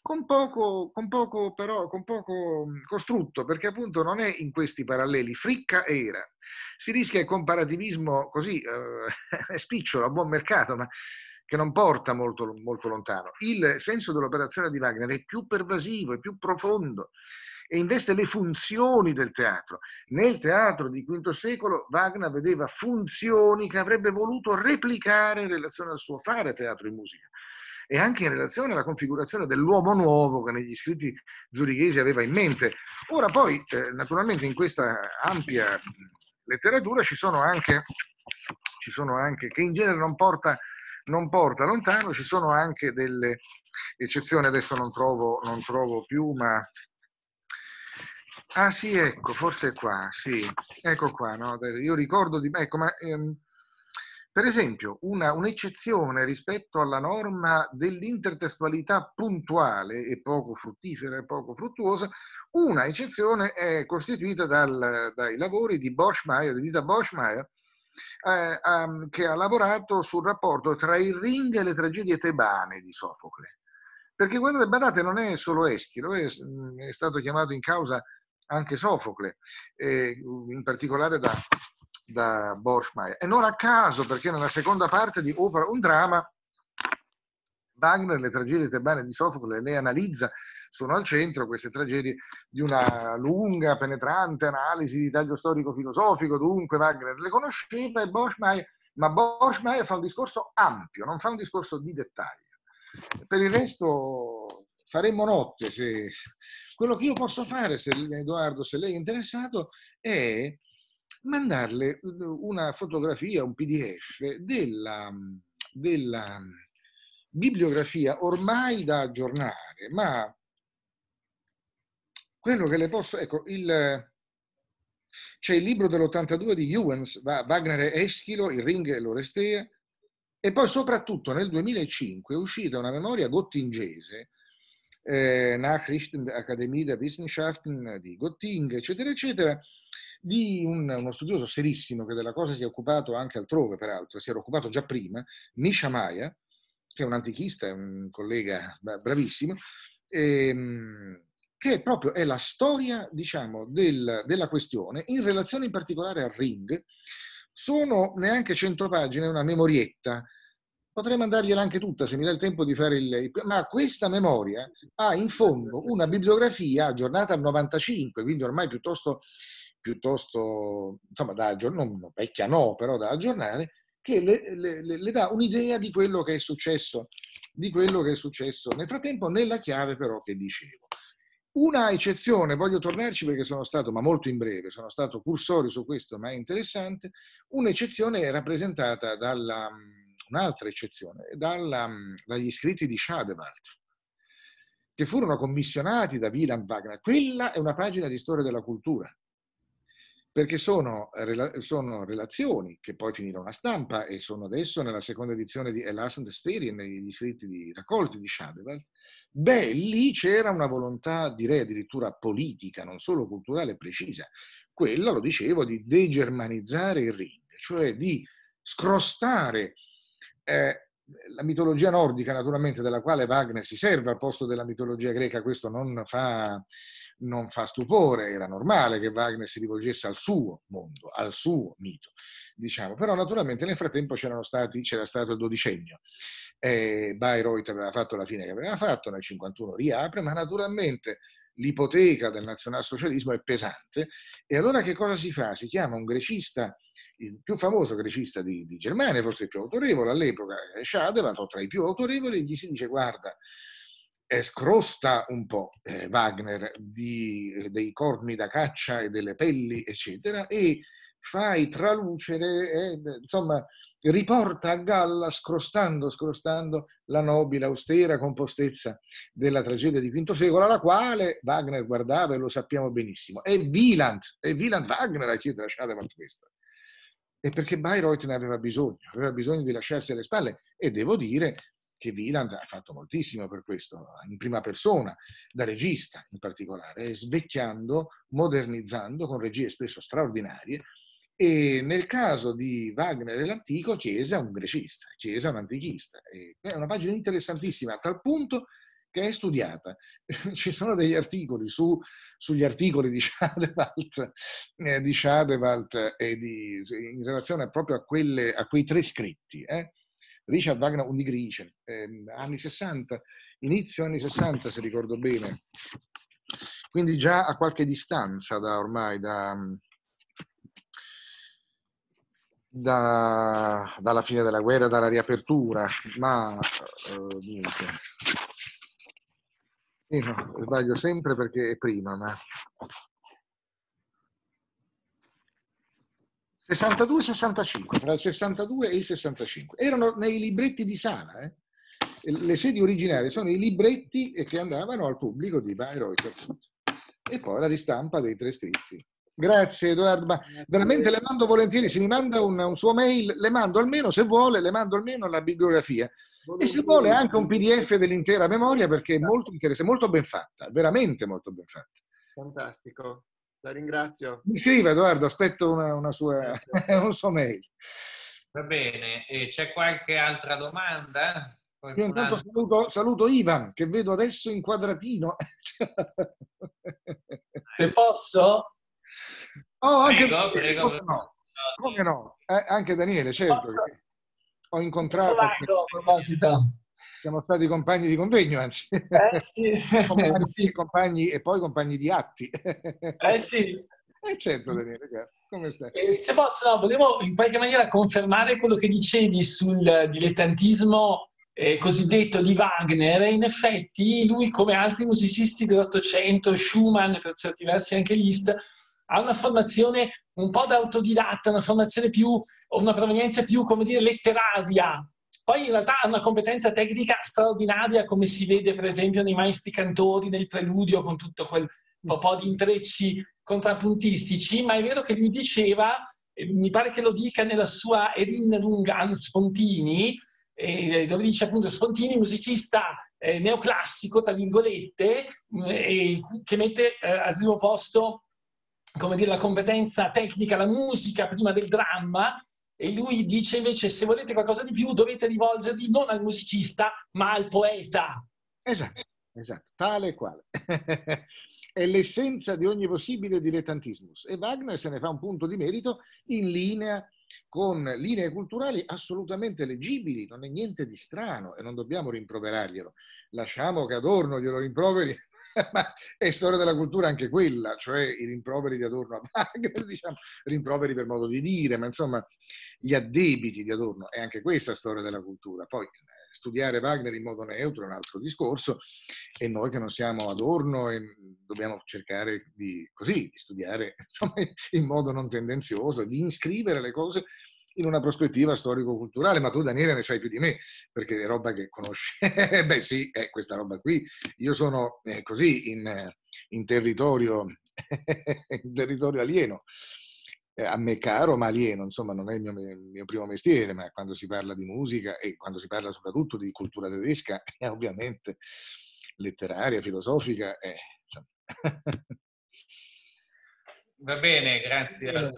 B: Con poco, con poco, però, con poco costrutto, perché appunto non è in questi paralleli, fricca era si rischia il comparativismo così eh, <laughs> spicciolo, a buon mercato, ma che non porta molto, molto lontano. Il senso dell'operazione di Wagner è più pervasivo, è più profondo e investe le funzioni del teatro. Nel teatro di V secolo Wagner vedeva funzioni che avrebbe voluto replicare in relazione al suo fare teatro e musica e anche in relazione alla configurazione dell'uomo nuovo che negli scritti zurichesi aveva in mente. Ora poi, eh, naturalmente, in questa ampia letteratura ci sono anche, ci sono anche che in genere non porta, non porta lontano, ci sono anche delle eccezioni, adesso non trovo, non trovo più, ma Ah sì, ecco, forse qua, sì, ecco qua, no? io ricordo di... Ecco, ma, ehm, per esempio, una, un'eccezione rispetto alla norma dell'intertestualità puntuale e poco fruttifera e poco fruttuosa, una eccezione è costituita dal, dai lavori di Borschmeier, di Dita Borschmeier, eh, um, che ha lavorato sul rapporto tra il Ring e le tragedie tebane di Sofocle. Perché guardate, badate, non è solo Eschilo, è, è stato chiamato in causa anche Sofocle, eh, in particolare da, da Borschmeier. E non a caso, perché nella seconda parte di Opera un dramma, Wagner le tragedie tebane di Sofocle le analizza, sono al centro queste tragedie di una lunga, penetrante analisi di taglio storico-filosofico, dunque Wagner le conosceva e Borschmeier, ma Borschmeier fa un discorso ampio, non fa un discorso di dettaglio. Per il resto faremmo notte se... Quello che io posso fare, se, Edoardo, se lei è interessato, è mandarle una fotografia, un PDF della, della bibliografia ormai da aggiornare, ma quello che le posso... Ecco, il, c'è il libro dell'82 di Ewens, Wagner e Eschilo, Il Ring e l'Orestea, e poi soprattutto nel 2005 è uscita una memoria gottingese, eh, Nachrichten Akademie der Wissenschaften di Gotting, eccetera, eccetera, di un, uno studioso serissimo che della cosa si è occupato anche altrove, peraltro, si era occupato già prima, Misha Maya, che è un antichista, è un collega bravissimo, ehm, che proprio è la storia, diciamo, del, della questione in relazione in particolare al ring. Sono neanche 100 pagine, una memorietta. Potrei mandargliela anche tutta se mi dà il tempo di fare il... Ma questa memoria ha in fondo una bibliografia aggiornata al 95, quindi ormai piuttosto piuttosto, insomma, da aggiornare, non vecchia no, però da aggiornare, che le, le, le, dà un'idea di quello che è successo, di quello che è successo. Nel frattempo, nella chiave però che dicevo. Una eccezione, voglio tornarci perché sono stato, ma molto in breve, sono stato cursore su questo, ma è interessante, un'eccezione è rappresentata dalla, un'altra eccezione, dalla, dagli scritti di Schadewald, che furono commissionati da Wieland Wagner. Quella è una pagina di storia della cultura perché sono, sono, relazioni che poi finirono a stampa e sono adesso nella seconda edizione di Elas and Experience, negli scritti di raccolti di Schadewald, beh, lì c'era una volontà, direi addirittura politica, non solo culturale precisa. Quella, lo dicevo, di degermanizzare il ring, cioè di scrostare eh, la mitologia nordica, naturalmente, della quale Wagner si serve al posto della mitologia greca, questo non fa non fa stupore, era normale che Wagner si rivolgesse al suo mondo, al suo mito, diciamo. Però naturalmente nel frattempo stati, c'era stato il dodicennio. Eh, Bayreuth aveva fatto la fine che aveva fatto, nel 51 riapre, ma naturalmente l'ipoteca del nazionalsocialismo è pesante. E allora che cosa si fa? Si chiama un grecista, il più famoso grecista di, di Germania, forse il più autorevole all'epoca, Schadewald, o tra i più autorevoli, gli si dice guarda, scrosta un po' eh, Wagner di, eh, dei corni da caccia e delle pelli, eccetera, e fai tralucere, eh, insomma, riporta a galla, scrostando, scrostando, la nobile, austera compostezza della tragedia di V secolo, alla quale Wagner guardava e lo sappiamo benissimo. È Wieland, è Wieland Wagner a chiedere lasciate questo. E perché Bayreuth ne aveva bisogno, aveva bisogno di lasciarsi alle spalle e devo dire che Wieland ha fatto moltissimo per questo, in prima persona, da regista in particolare, svecchiando, modernizzando con regie spesso straordinarie, e nel caso di Wagner e l'antico, Chiesa è un grecista, Chiesa è un antichista. È una pagina interessantissima, a tal punto che è studiata. <laughs> Ci sono degli articoli su, sugli articoli di Schadewald, eh, di Schadewald e di, in relazione proprio a, quelle, a quei tre scritti. Eh? Richard Wagner und die Griechen, eh, anni 60, inizio anni 60 se ricordo bene. Quindi già a qualche distanza da ormai da da, dalla fine della guerra, dalla riapertura, ma eh, niente. Io no, sbaglio sempre perché è prima, ma... 62-65, tra il 62 e il 65. Erano nei libretti di sala, eh? le sedi originarie sono i libretti che andavano al pubblico di Bayreuth e poi la ristampa dei tre scritti. Grazie Edoardo, ma veramente le mando volentieri, se mi manda un, un, suo mail, le mando almeno, se vuole, le mando almeno la bibliografia. E se vuole anche un PDF dell'intera memoria perché è molto interessante, molto ben fatta, veramente molto ben fatta.
C: Fantastico, la ringrazio.
B: Mi scriva Edoardo, aspetto una, una sua, <laughs> un suo mail.
A: Va bene, e c'è qualche altra domanda?
B: Io intanto saluto, saluto, Ivan, che vedo adesso in quadratino. <laughs>
D: Se posso?
B: Oh, anche prego, prego. Come no? Come no? Eh, anche Daniele, certo. Posso... Ho incontrato... Siamo stati compagni di convegno, anzi. Eh sì. <laughs> compagni, sì. compagni, e poi compagni di atti. <laughs>
D: Eh sì.
B: Eh certo, Daniele, certo. come stai?
D: Eh, se posso, no, volevo in qualche maniera confermare quello che dicevi sul dilettantismo eh, cosiddetto di Wagner. In effetti lui, come altri musicisti dell'Ottocento, Schumann, per certi versi anche Liszt, ha una formazione un po' da autodidatta, una formazione più, una provenienza più, come dire, letteraria. Poi in realtà ha una competenza tecnica straordinaria, come si vede per esempio nei maestri cantori, nel preludio, con tutto quel po' di intrecci contrappuntistici, ma è vero che lui diceva, mi pare che lo dica nella sua Erinnerung an Spontini, eh, dove dice appunto Spontini, musicista eh, neoclassico, tra virgolette, eh, che mette eh, al primo posto come dire, la competenza tecnica, la musica prima del dramma, e lui dice invece se volete qualcosa di più dovete rivolgervi non al musicista ma al poeta.
B: Esatto, esatto, tale e quale. <laughs> È l'essenza di ogni possibile dilettantismus e Wagner se ne fa un punto di merito in linea con linee culturali assolutamente leggibili, non è niente di strano e non dobbiamo rimproverarglielo. Lasciamo che Adorno glielo rimproveri <laughs> ma è storia della cultura anche quella, cioè i rimproveri di Adorno a Wagner, <laughs> diciamo, rimproveri per modo di dire, ma insomma gli addebiti di Adorno, è anche questa storia della cultura. Poi eh, studiare Wagner in modo neutro è un altro discorso e noi che non siamo Adorno dobbiamo cercare di, così, di studiare <laughs> insomma, in modo non tendenzioso, di iscrivere le cose in una prospettiva storico-culturale, ma tu Daniele ne sai più di me, perché è roba che conosci. <laughs> Beh sì, è questa roba qui. Io sono eh, così in, in, territorio, <laughs> in territorio alieno, eh, a me caro ma alieno, insomma non è il mio, il mio, primo mestiere, ma quando si parla di musica e quando si parla soprattutto di cultura tedesca, è <laughs> ovviamente letteraria, filosofica, eh,
A: Va bene, grazie.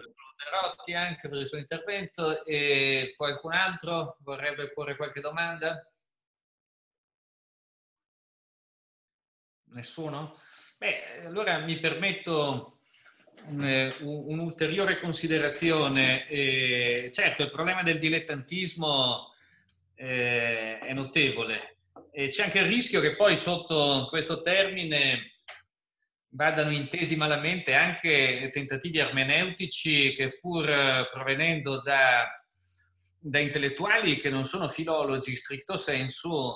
A: Rotti anche per il suo intervento e qualcun altro vorrebbe porre qualche domanda? Nessuno? Beh, allora mi permetto eh, un'ulteriore considerazione. Certo, il problema del dilettantismo eh, è notevole e c'è anche il rischio che poi sotto questo termine vadano intesi malamente anche tentativi ermeneutici che pur provenendo da, da intellettuali che non sono filologi stricto sensu,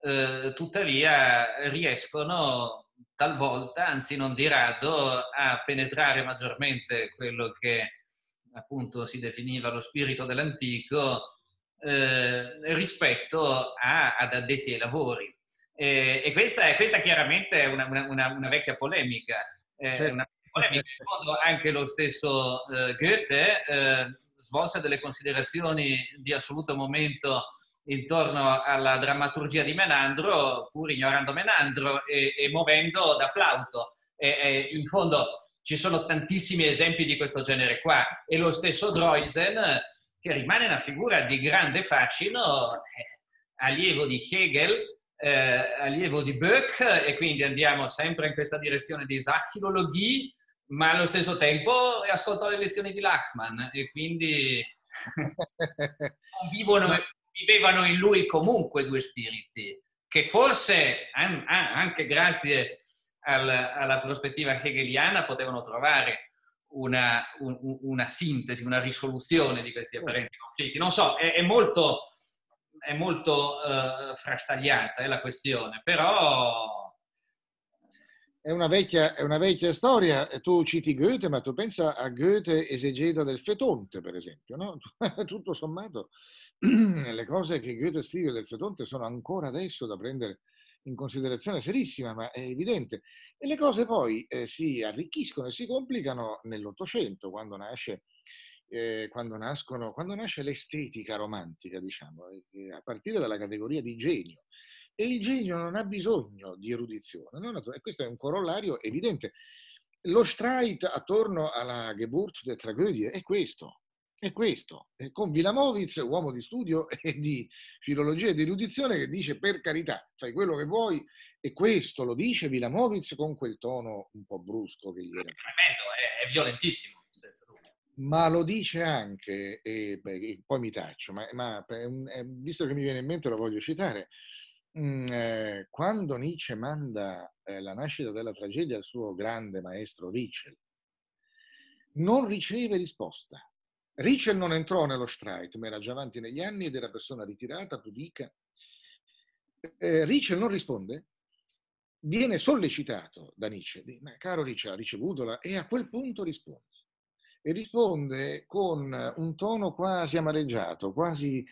A: eh, tuttavia riescono talvolta, anzi non di rado, a penetrare maggiormente quello che appunto si definiva lo spirito dell'antico eh, rispetto a, ad addetti ai lavori. E, e questa, è, questa chiaramente è una, una, una vecchia polemica. Eh, una polemica. In modo anche lo stesso eh, Goethe eh, svolse delle considerazioni di assoluto momento intorno alla drammaturgia di Menandro, pur ignorando Menandro e, e muovendo da Plauto. E, e in fondo ci sono tantissimi esempi di questo genere qua. E lo stesso Droysen, che rimane una figura di grande fascino, eh, allievo di Hegel, eh, allievo di Böck, e quindi andiamo sempre in questa direzione di Sachphilologie, ma allo stesso tempo ascoltò le lezioni di Lachmann e quindi <laughs> vivono, vivevano in lui comunque due spiriti, che forse anche grazie alla prospettiva hegeliana potevano trovare una, una, sintesi, una risoluzione di questi apparenti conflitti. Non so, è, è molto, è molto uh, frastagliata è la questione, però...
B: È una, vecchia, è una vecchia storia, tu citi Goethe, ma tu pensa a Goethe esegeta del Fetonte, per esempio, no? <laughs> Tutto sommato <clears throat> le cose che Goethe scrive del Fetonte sono ancora adesso da prendere in considerazione serissima, ma è evidente. E le cose poi eh, si arricchiscono e si complicano nell'Ottocento, quando nasce, eh, quando, nascono, quando nasce l'estetica romantica, diciamo, eh, a partire dalla categoria di genio. E il genio non ha bisogno di erudizione, no? e questo è un corollario evidente. Lo Streit attorno alla Geburt der Tragödie è questo, è questo, con Vilamovic, uomo di studio <laughs> e di filologia e di erudizione, che dice per carità, fai quello che vuoi, e questo lo dice Vilamovic con quel tono un po' brusco che gli era.
A: Tremendo, è, è violentissimo.
B: Ma lo dice anche, e beh, poi mi taccio, ma, ma, visto che mi viene in mente lo voglio citare, mm, eh, quando Nietzsche manda eh, la nascita della tragedia al suo grande maestro Ritschel, non riceve risposta Richel non entrò nello strike, ma era già avanti negli anni ed era persona ritirata, pudica. Eh, Richel non risponde, viene sollecitato da Nietzsche, ma caro Richel, ha ricevutola, e a quel punto risponde. E risponde con un tono quasi amareggiato, quasi,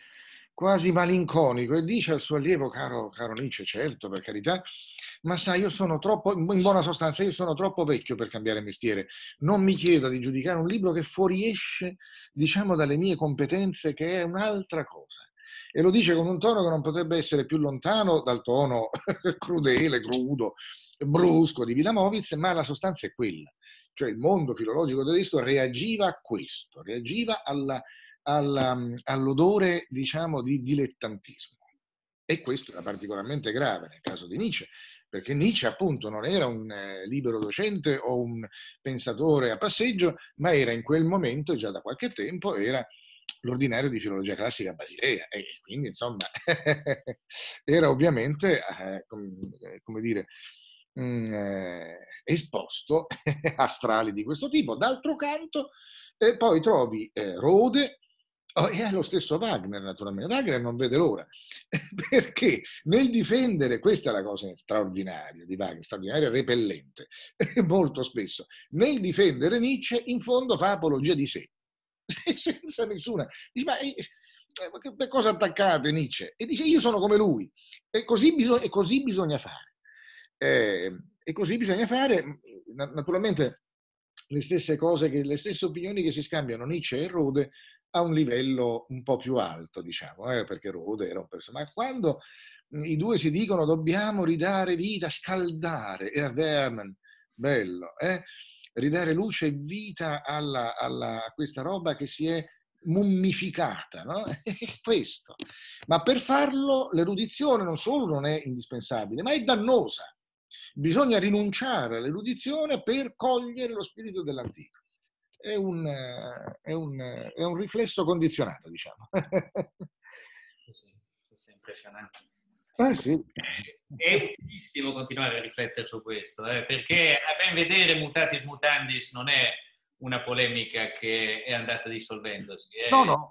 B: quasi malinconico, e dice al suo allievo, caro, caro Nietzsche, certo, per carità, ma sai, io sono troppo, in buona sostanza, io sono troppo vecchio per cambiare mestiere. Non mi chieda di giudicare un libro che fuoriesce, diciamo, dalle mie competenze, che è un'altra cosa. E lo dice con un tono che non potrebbe essere più lontano dal tono <laughs> crudele, crudo, brusco di Vilamovic, ma la sostanza è quella. Cioè il mondo filologico tedesco reagiva a questo, reagiva alla, alla, all'odore, diciamo, di dilettantismo. E questo era particolarmente grave nel caso di Nietzsche, perché Nietzsche appunto non era un eh, libero docente o un pensatore a passeggio, ma era in quel momento, già da qualche tempo, era l'ordinario di filologia classica a Basilea e quindi insomma <laughs> era ovviamente, eh, come dire, mm, eh, esposto <laughs> a strali di questo tipo. D'altro canto, eh, poi trovi eh, Rode, Oh, e è lo stesso Wagner, naturalmente. Wagner non vede l'ora, <laughs> perché nel difendere, questa è la cosa straordinaria di Wagner, straordinaria e repellente, <laughs> molto spesso, nel difendere Nietzsche, in fondo fa apologia di sé, senza nessuna... Dice, ma eh, che cosa attaccate Nietzsche? E dice, io sono come lui, e così, bisog- e così bisogna fare. Eh, e così bisogna fare, naturalmente, le stesse cose, che, le stesse opinioni che si scambiano Nietzsche e Rode a un livello un po' più alto, diciamo, eh, perché Rode era un personaggio. Ma quando i due si dicono dobbiamo ridare vita, scaldare, erwärmen, bello, eh? ridare luce e vita alla, alla, a questa roba che si è mummificata, no? <laughs> Questo. Ma per farlo l'erudizione non solo non è indispensabile, ma è dannosa. Bisogna rinunciare all'erudizione per cogliere lo spirito dell'antico è un, è un, è un riflesso condizionato, diciamo.
A: sì, sì, impressionante.
B: Ah, sì.
A: È utilissimo continuare a riflettere su questo, eh, perché a ben vedere mutatis mutandis non è una polemica che è andata dissolvendosi.
B: Eh. No, no.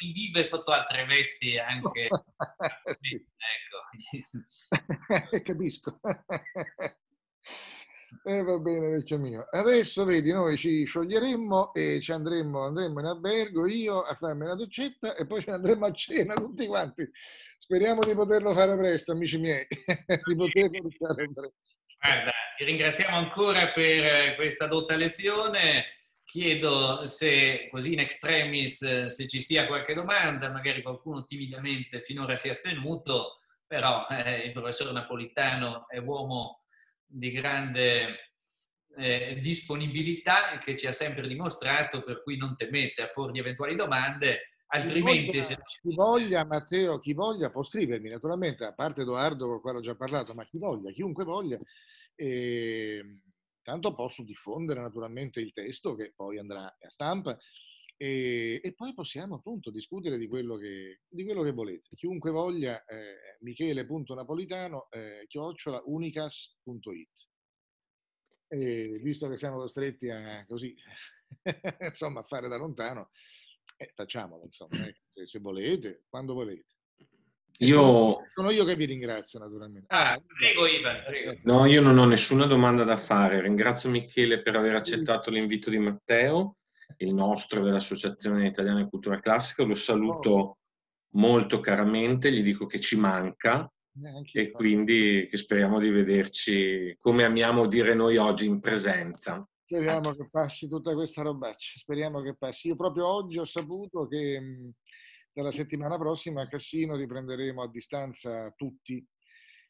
A: vive sotto altre vesti anche. <laughs>
B: sì. ecco. <laughs> Capisco. Eh, va bene, vecchio mio. Adesso vedi, noi ci scioglieremmo e ci andremmo, andremo in albergo, io a farmi una doccetta e poi ci andremo a cena tutti quanti. Speriamo di poterlo fare presto, amici miei, <laughs> di poterlo fare presto.
A: Guarda, ti ringraziamo ancora per questa dotta lezione. Chiedo se, così in extremis, se ci sia qualche domanda, magari qualcuno timidamente finora si è astenuto, però eh, il professor Napolitano è uomo di grande eh, disponibilità che ci ha sempre dimostrato, per cui non temete a porgli eventuali domande, altrimenti...
B: Chi voglia,
A: se...
B: chi voglia, Matteo, chi voglia può scrivermi, naturalmente, a parte Edoardo con il quale ho già parlato, ma chi voglia, chiunque voglia. E, tanto posso diffondere naturalmente il testo che poi andrà a stampa e, e poi possiamo appunto discutere di quello che, di quello che volete. Chiunque voglia, eh, michele.napolitano, eh, chiocciola unicas.it. E visto che siamo costretti a così, <laughs> insomma, a fare da lontano, eh, facciamolo, insomma, eh, se volete, quando volete.
E: Io...
B: Sono io che vi ringrazio naturalmente.
A: Ah, prego Ivan, prego.
E: Eh. No, io non ho nessuna domanda da fare. Ringrazio Michele per aver accettato l'invito di Matteo il nostro dell'Associazione Italiana di Cultura Classica, lo saluto oh. molto caramente, gli dico che ci manca eh, e quindi che speriamo di vederci, come amiamo dire noi oggi, in presenza.
B: Speriamo che passi tutta questa robaccia, speriamo che passi. Io proprio oggi ho saputo che dalla settimana prossima a Cassino riprenderemo a distanza tutti.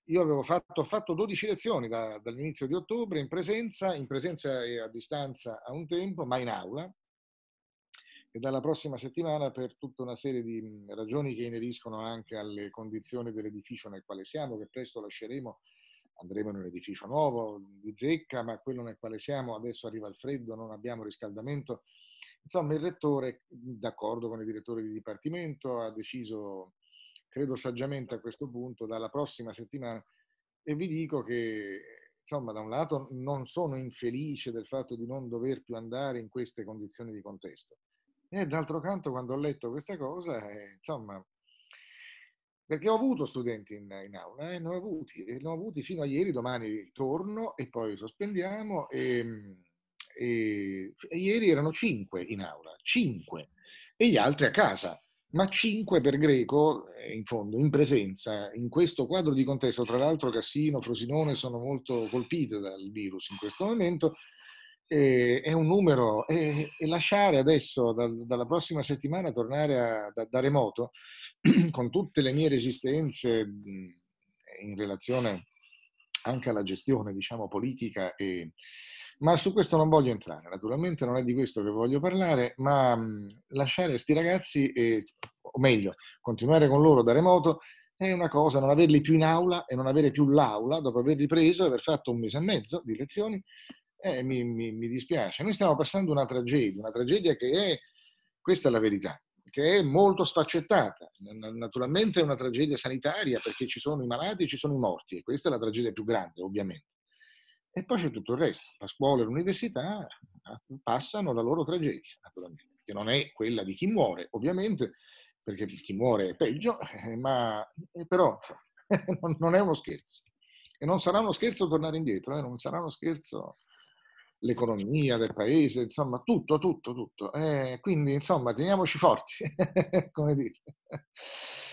B: Io avevo fatto, fatto 12 lezioni da, dall'inizio di ottobre in presenza, in presenza e a distanza a un tempo, ma in aula, e dalla prossima settimana per tutta una serie di mhmm, ragioni che ineriscono anche alle condizioni dell'edificio nel quale siamo, che presto lasceremo, andremo in un edificio nuovo di zecca, ma quello nel quale siamo adesso arriva il freddo, non abbiamo riscaldamento. Insomma, il rettore, d'accordo con i direttori di dipartimento, ha deciso, credo saggiamente a questo punto, dalla prossima settimana, e vi dico che insomma, da un lato non sono infelice del fatto di non dover più andare in queste condizioni di contesto. E d'altro canto, quando ho letto questa cosa, eh, insomma, perché ho avuto studenti in, in aula, eh, ne, ho avuti, ne ho avuti fino a ieri, domani torno e poi sospendiamo. E, e, e ieri erano cinque in aula, cinque, e gli altri a casa ma cinque per Greco, eh, in fondo, in presenza, in questo quadro di contesto. Tra l'altro Cassino, Frosinone sono molto colpite dal virus in questo momento e, è un numero e, e lasciare adesso dal, dalla prossima settimana tornare a, da, da, remoto <clears throat> con tutte le mie resistenze in relazione anche alla gestione diciamo politica e, ma su questo non voglio entrare. Naturalmente non è di questo che voglio parlare ma lasciare questi ragazzi e, o meglio continuare con loro da remoto è una cosa, non averli più in aula e non avere più l'aula dopo averli preso e aver fatto un mese e mezzo di lezioni eh, mi, mi, mi, dispiace. Noi stiamo passando una tragedia, una tragedia che è, questa è la verità, che è molto sfaccettata. Naturalmente è una tragedia sanitaria perché ci sono i malati e ci sono i morti e questa è la tragedia più grande, ovviamente. E poi c'è tutto il resto. La scuola e l'università ah, passano la loro tragedia, naturalmente, che non è quella di chi muore, ovviamente, perché chi muore è peggio, eh, ma eh, però <laughs> non è uno scherzo. E non sarà uno scherzo tornare indietro, eh? non sarà uno scherzo l'economia del paese, insomma tutto, tutto, tutto. Eh, quindi insomma teniamoci forti, <laughs> come dire.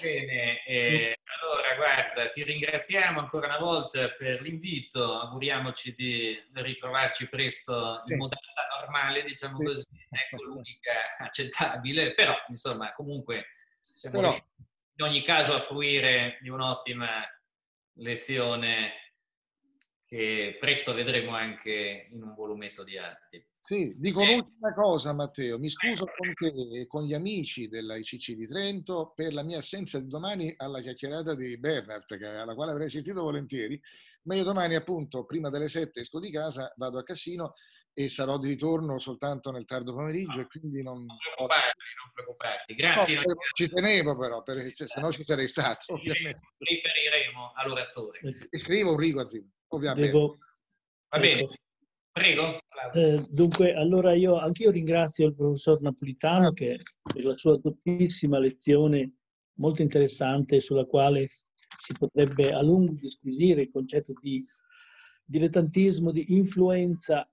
A: Bene, eh, allora guarda, ti ringraziamo ancora una volta per l'invito, auguriamoci di ritrovarci presto in modalità normale, diciamo sì. così, ecco l'unica accettabile, <laughs> però insomma comunque siamo però... in ogni caso a fruire di un'ottima lezione che presto vedremo anche in un volumetto di atti.
B: Sì, dico
A: Eh.
B: un'ultima cosa Matteo, mi scuso con te e con gli amici della ICC di Trento per la mia assenza di domani alla chiacchierata di Bernard, alla quale avrei assistito volentieri, ma io domani appunto prima delle sette esco di casa, vado a Cassino e sarò di ritorno soltanto nel tardo pomeriggio e quindi non...
A: Non preoccuparti, non preoccuparti.
B: No,
A: Grazie, noi
B: ci tenevo però, perché se no ci sarei stato, ovviamente.
A: riferiremo all'oratore.
B: Scrivo un rigo a Zimmer, ovviamente.
F: Devo,
A: Va bene,
F: ecco,
A: prego.
F: eh, dunque, allora io anch'io ringrazio il professor Napolitano che per la sua dottissima lezione molto interessante sulla quale si potrebbe a lungo disquisire il concetto di dilettantismo, di influenza,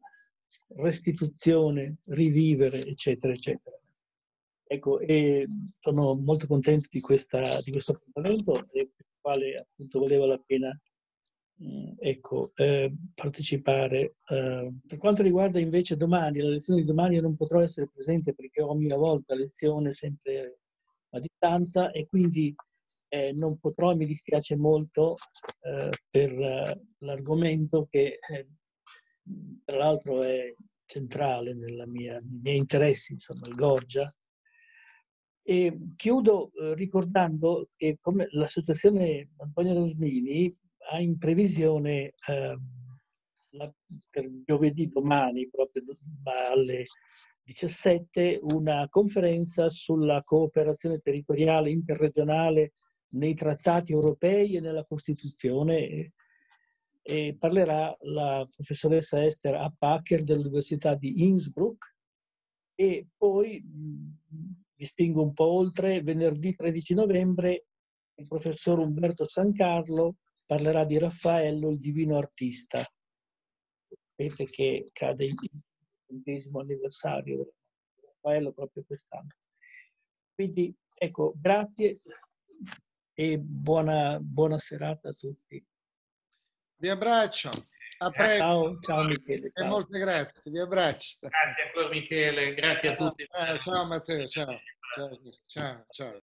F: restituzione, rivivere, eccetera, eccetera. Ecco, e sono molto contento di, questa, di questo appuntamento per il quale appunto valeva la pena ecco, eh, partecipare. Eh, per quanto riguarda invece domani, la lezione di domani io non potrò essere presente perché ho a mia volta lezione sempre a distanza e quindi eh, non potrò, mi dispiace molto eh, per eh, l'argomento che eh, tra l'altro è centrale mia, nei miei interessi, insomma, il Gorgia. E chiudo eh, ricordando che l'associazione Antonio Rosmini ha in previsione ehm, la- per giovedì domani, proprio alle 17, una conferenza sulla cooperazione territoriale interregionale nei trattati europei e nella Costituzione. E, parlerà la professoressa Esther A. Packer dell'Università di Innsbruck e poi mh, vi spingo un po' oltre, venerdì 13 novembre il professor Umberto Sancarlo parlerà di Raffaello, il divino artista. Sapete che cade il ventesimo anniversario di Raffaello proprio quest'anno. Quindi ecco, grazie e buona, buona serata a tutti.
B: Vi abbraccio, a presto
F: Ciao, ciao Michele.
B: e
F: Ciao.
B: molte grazie, vi abbraccio.
A: Grazie ancora Michele, grazie a tutti.
B: Eh, ciao Matteo, ciao. Ciao, ciao, ciao.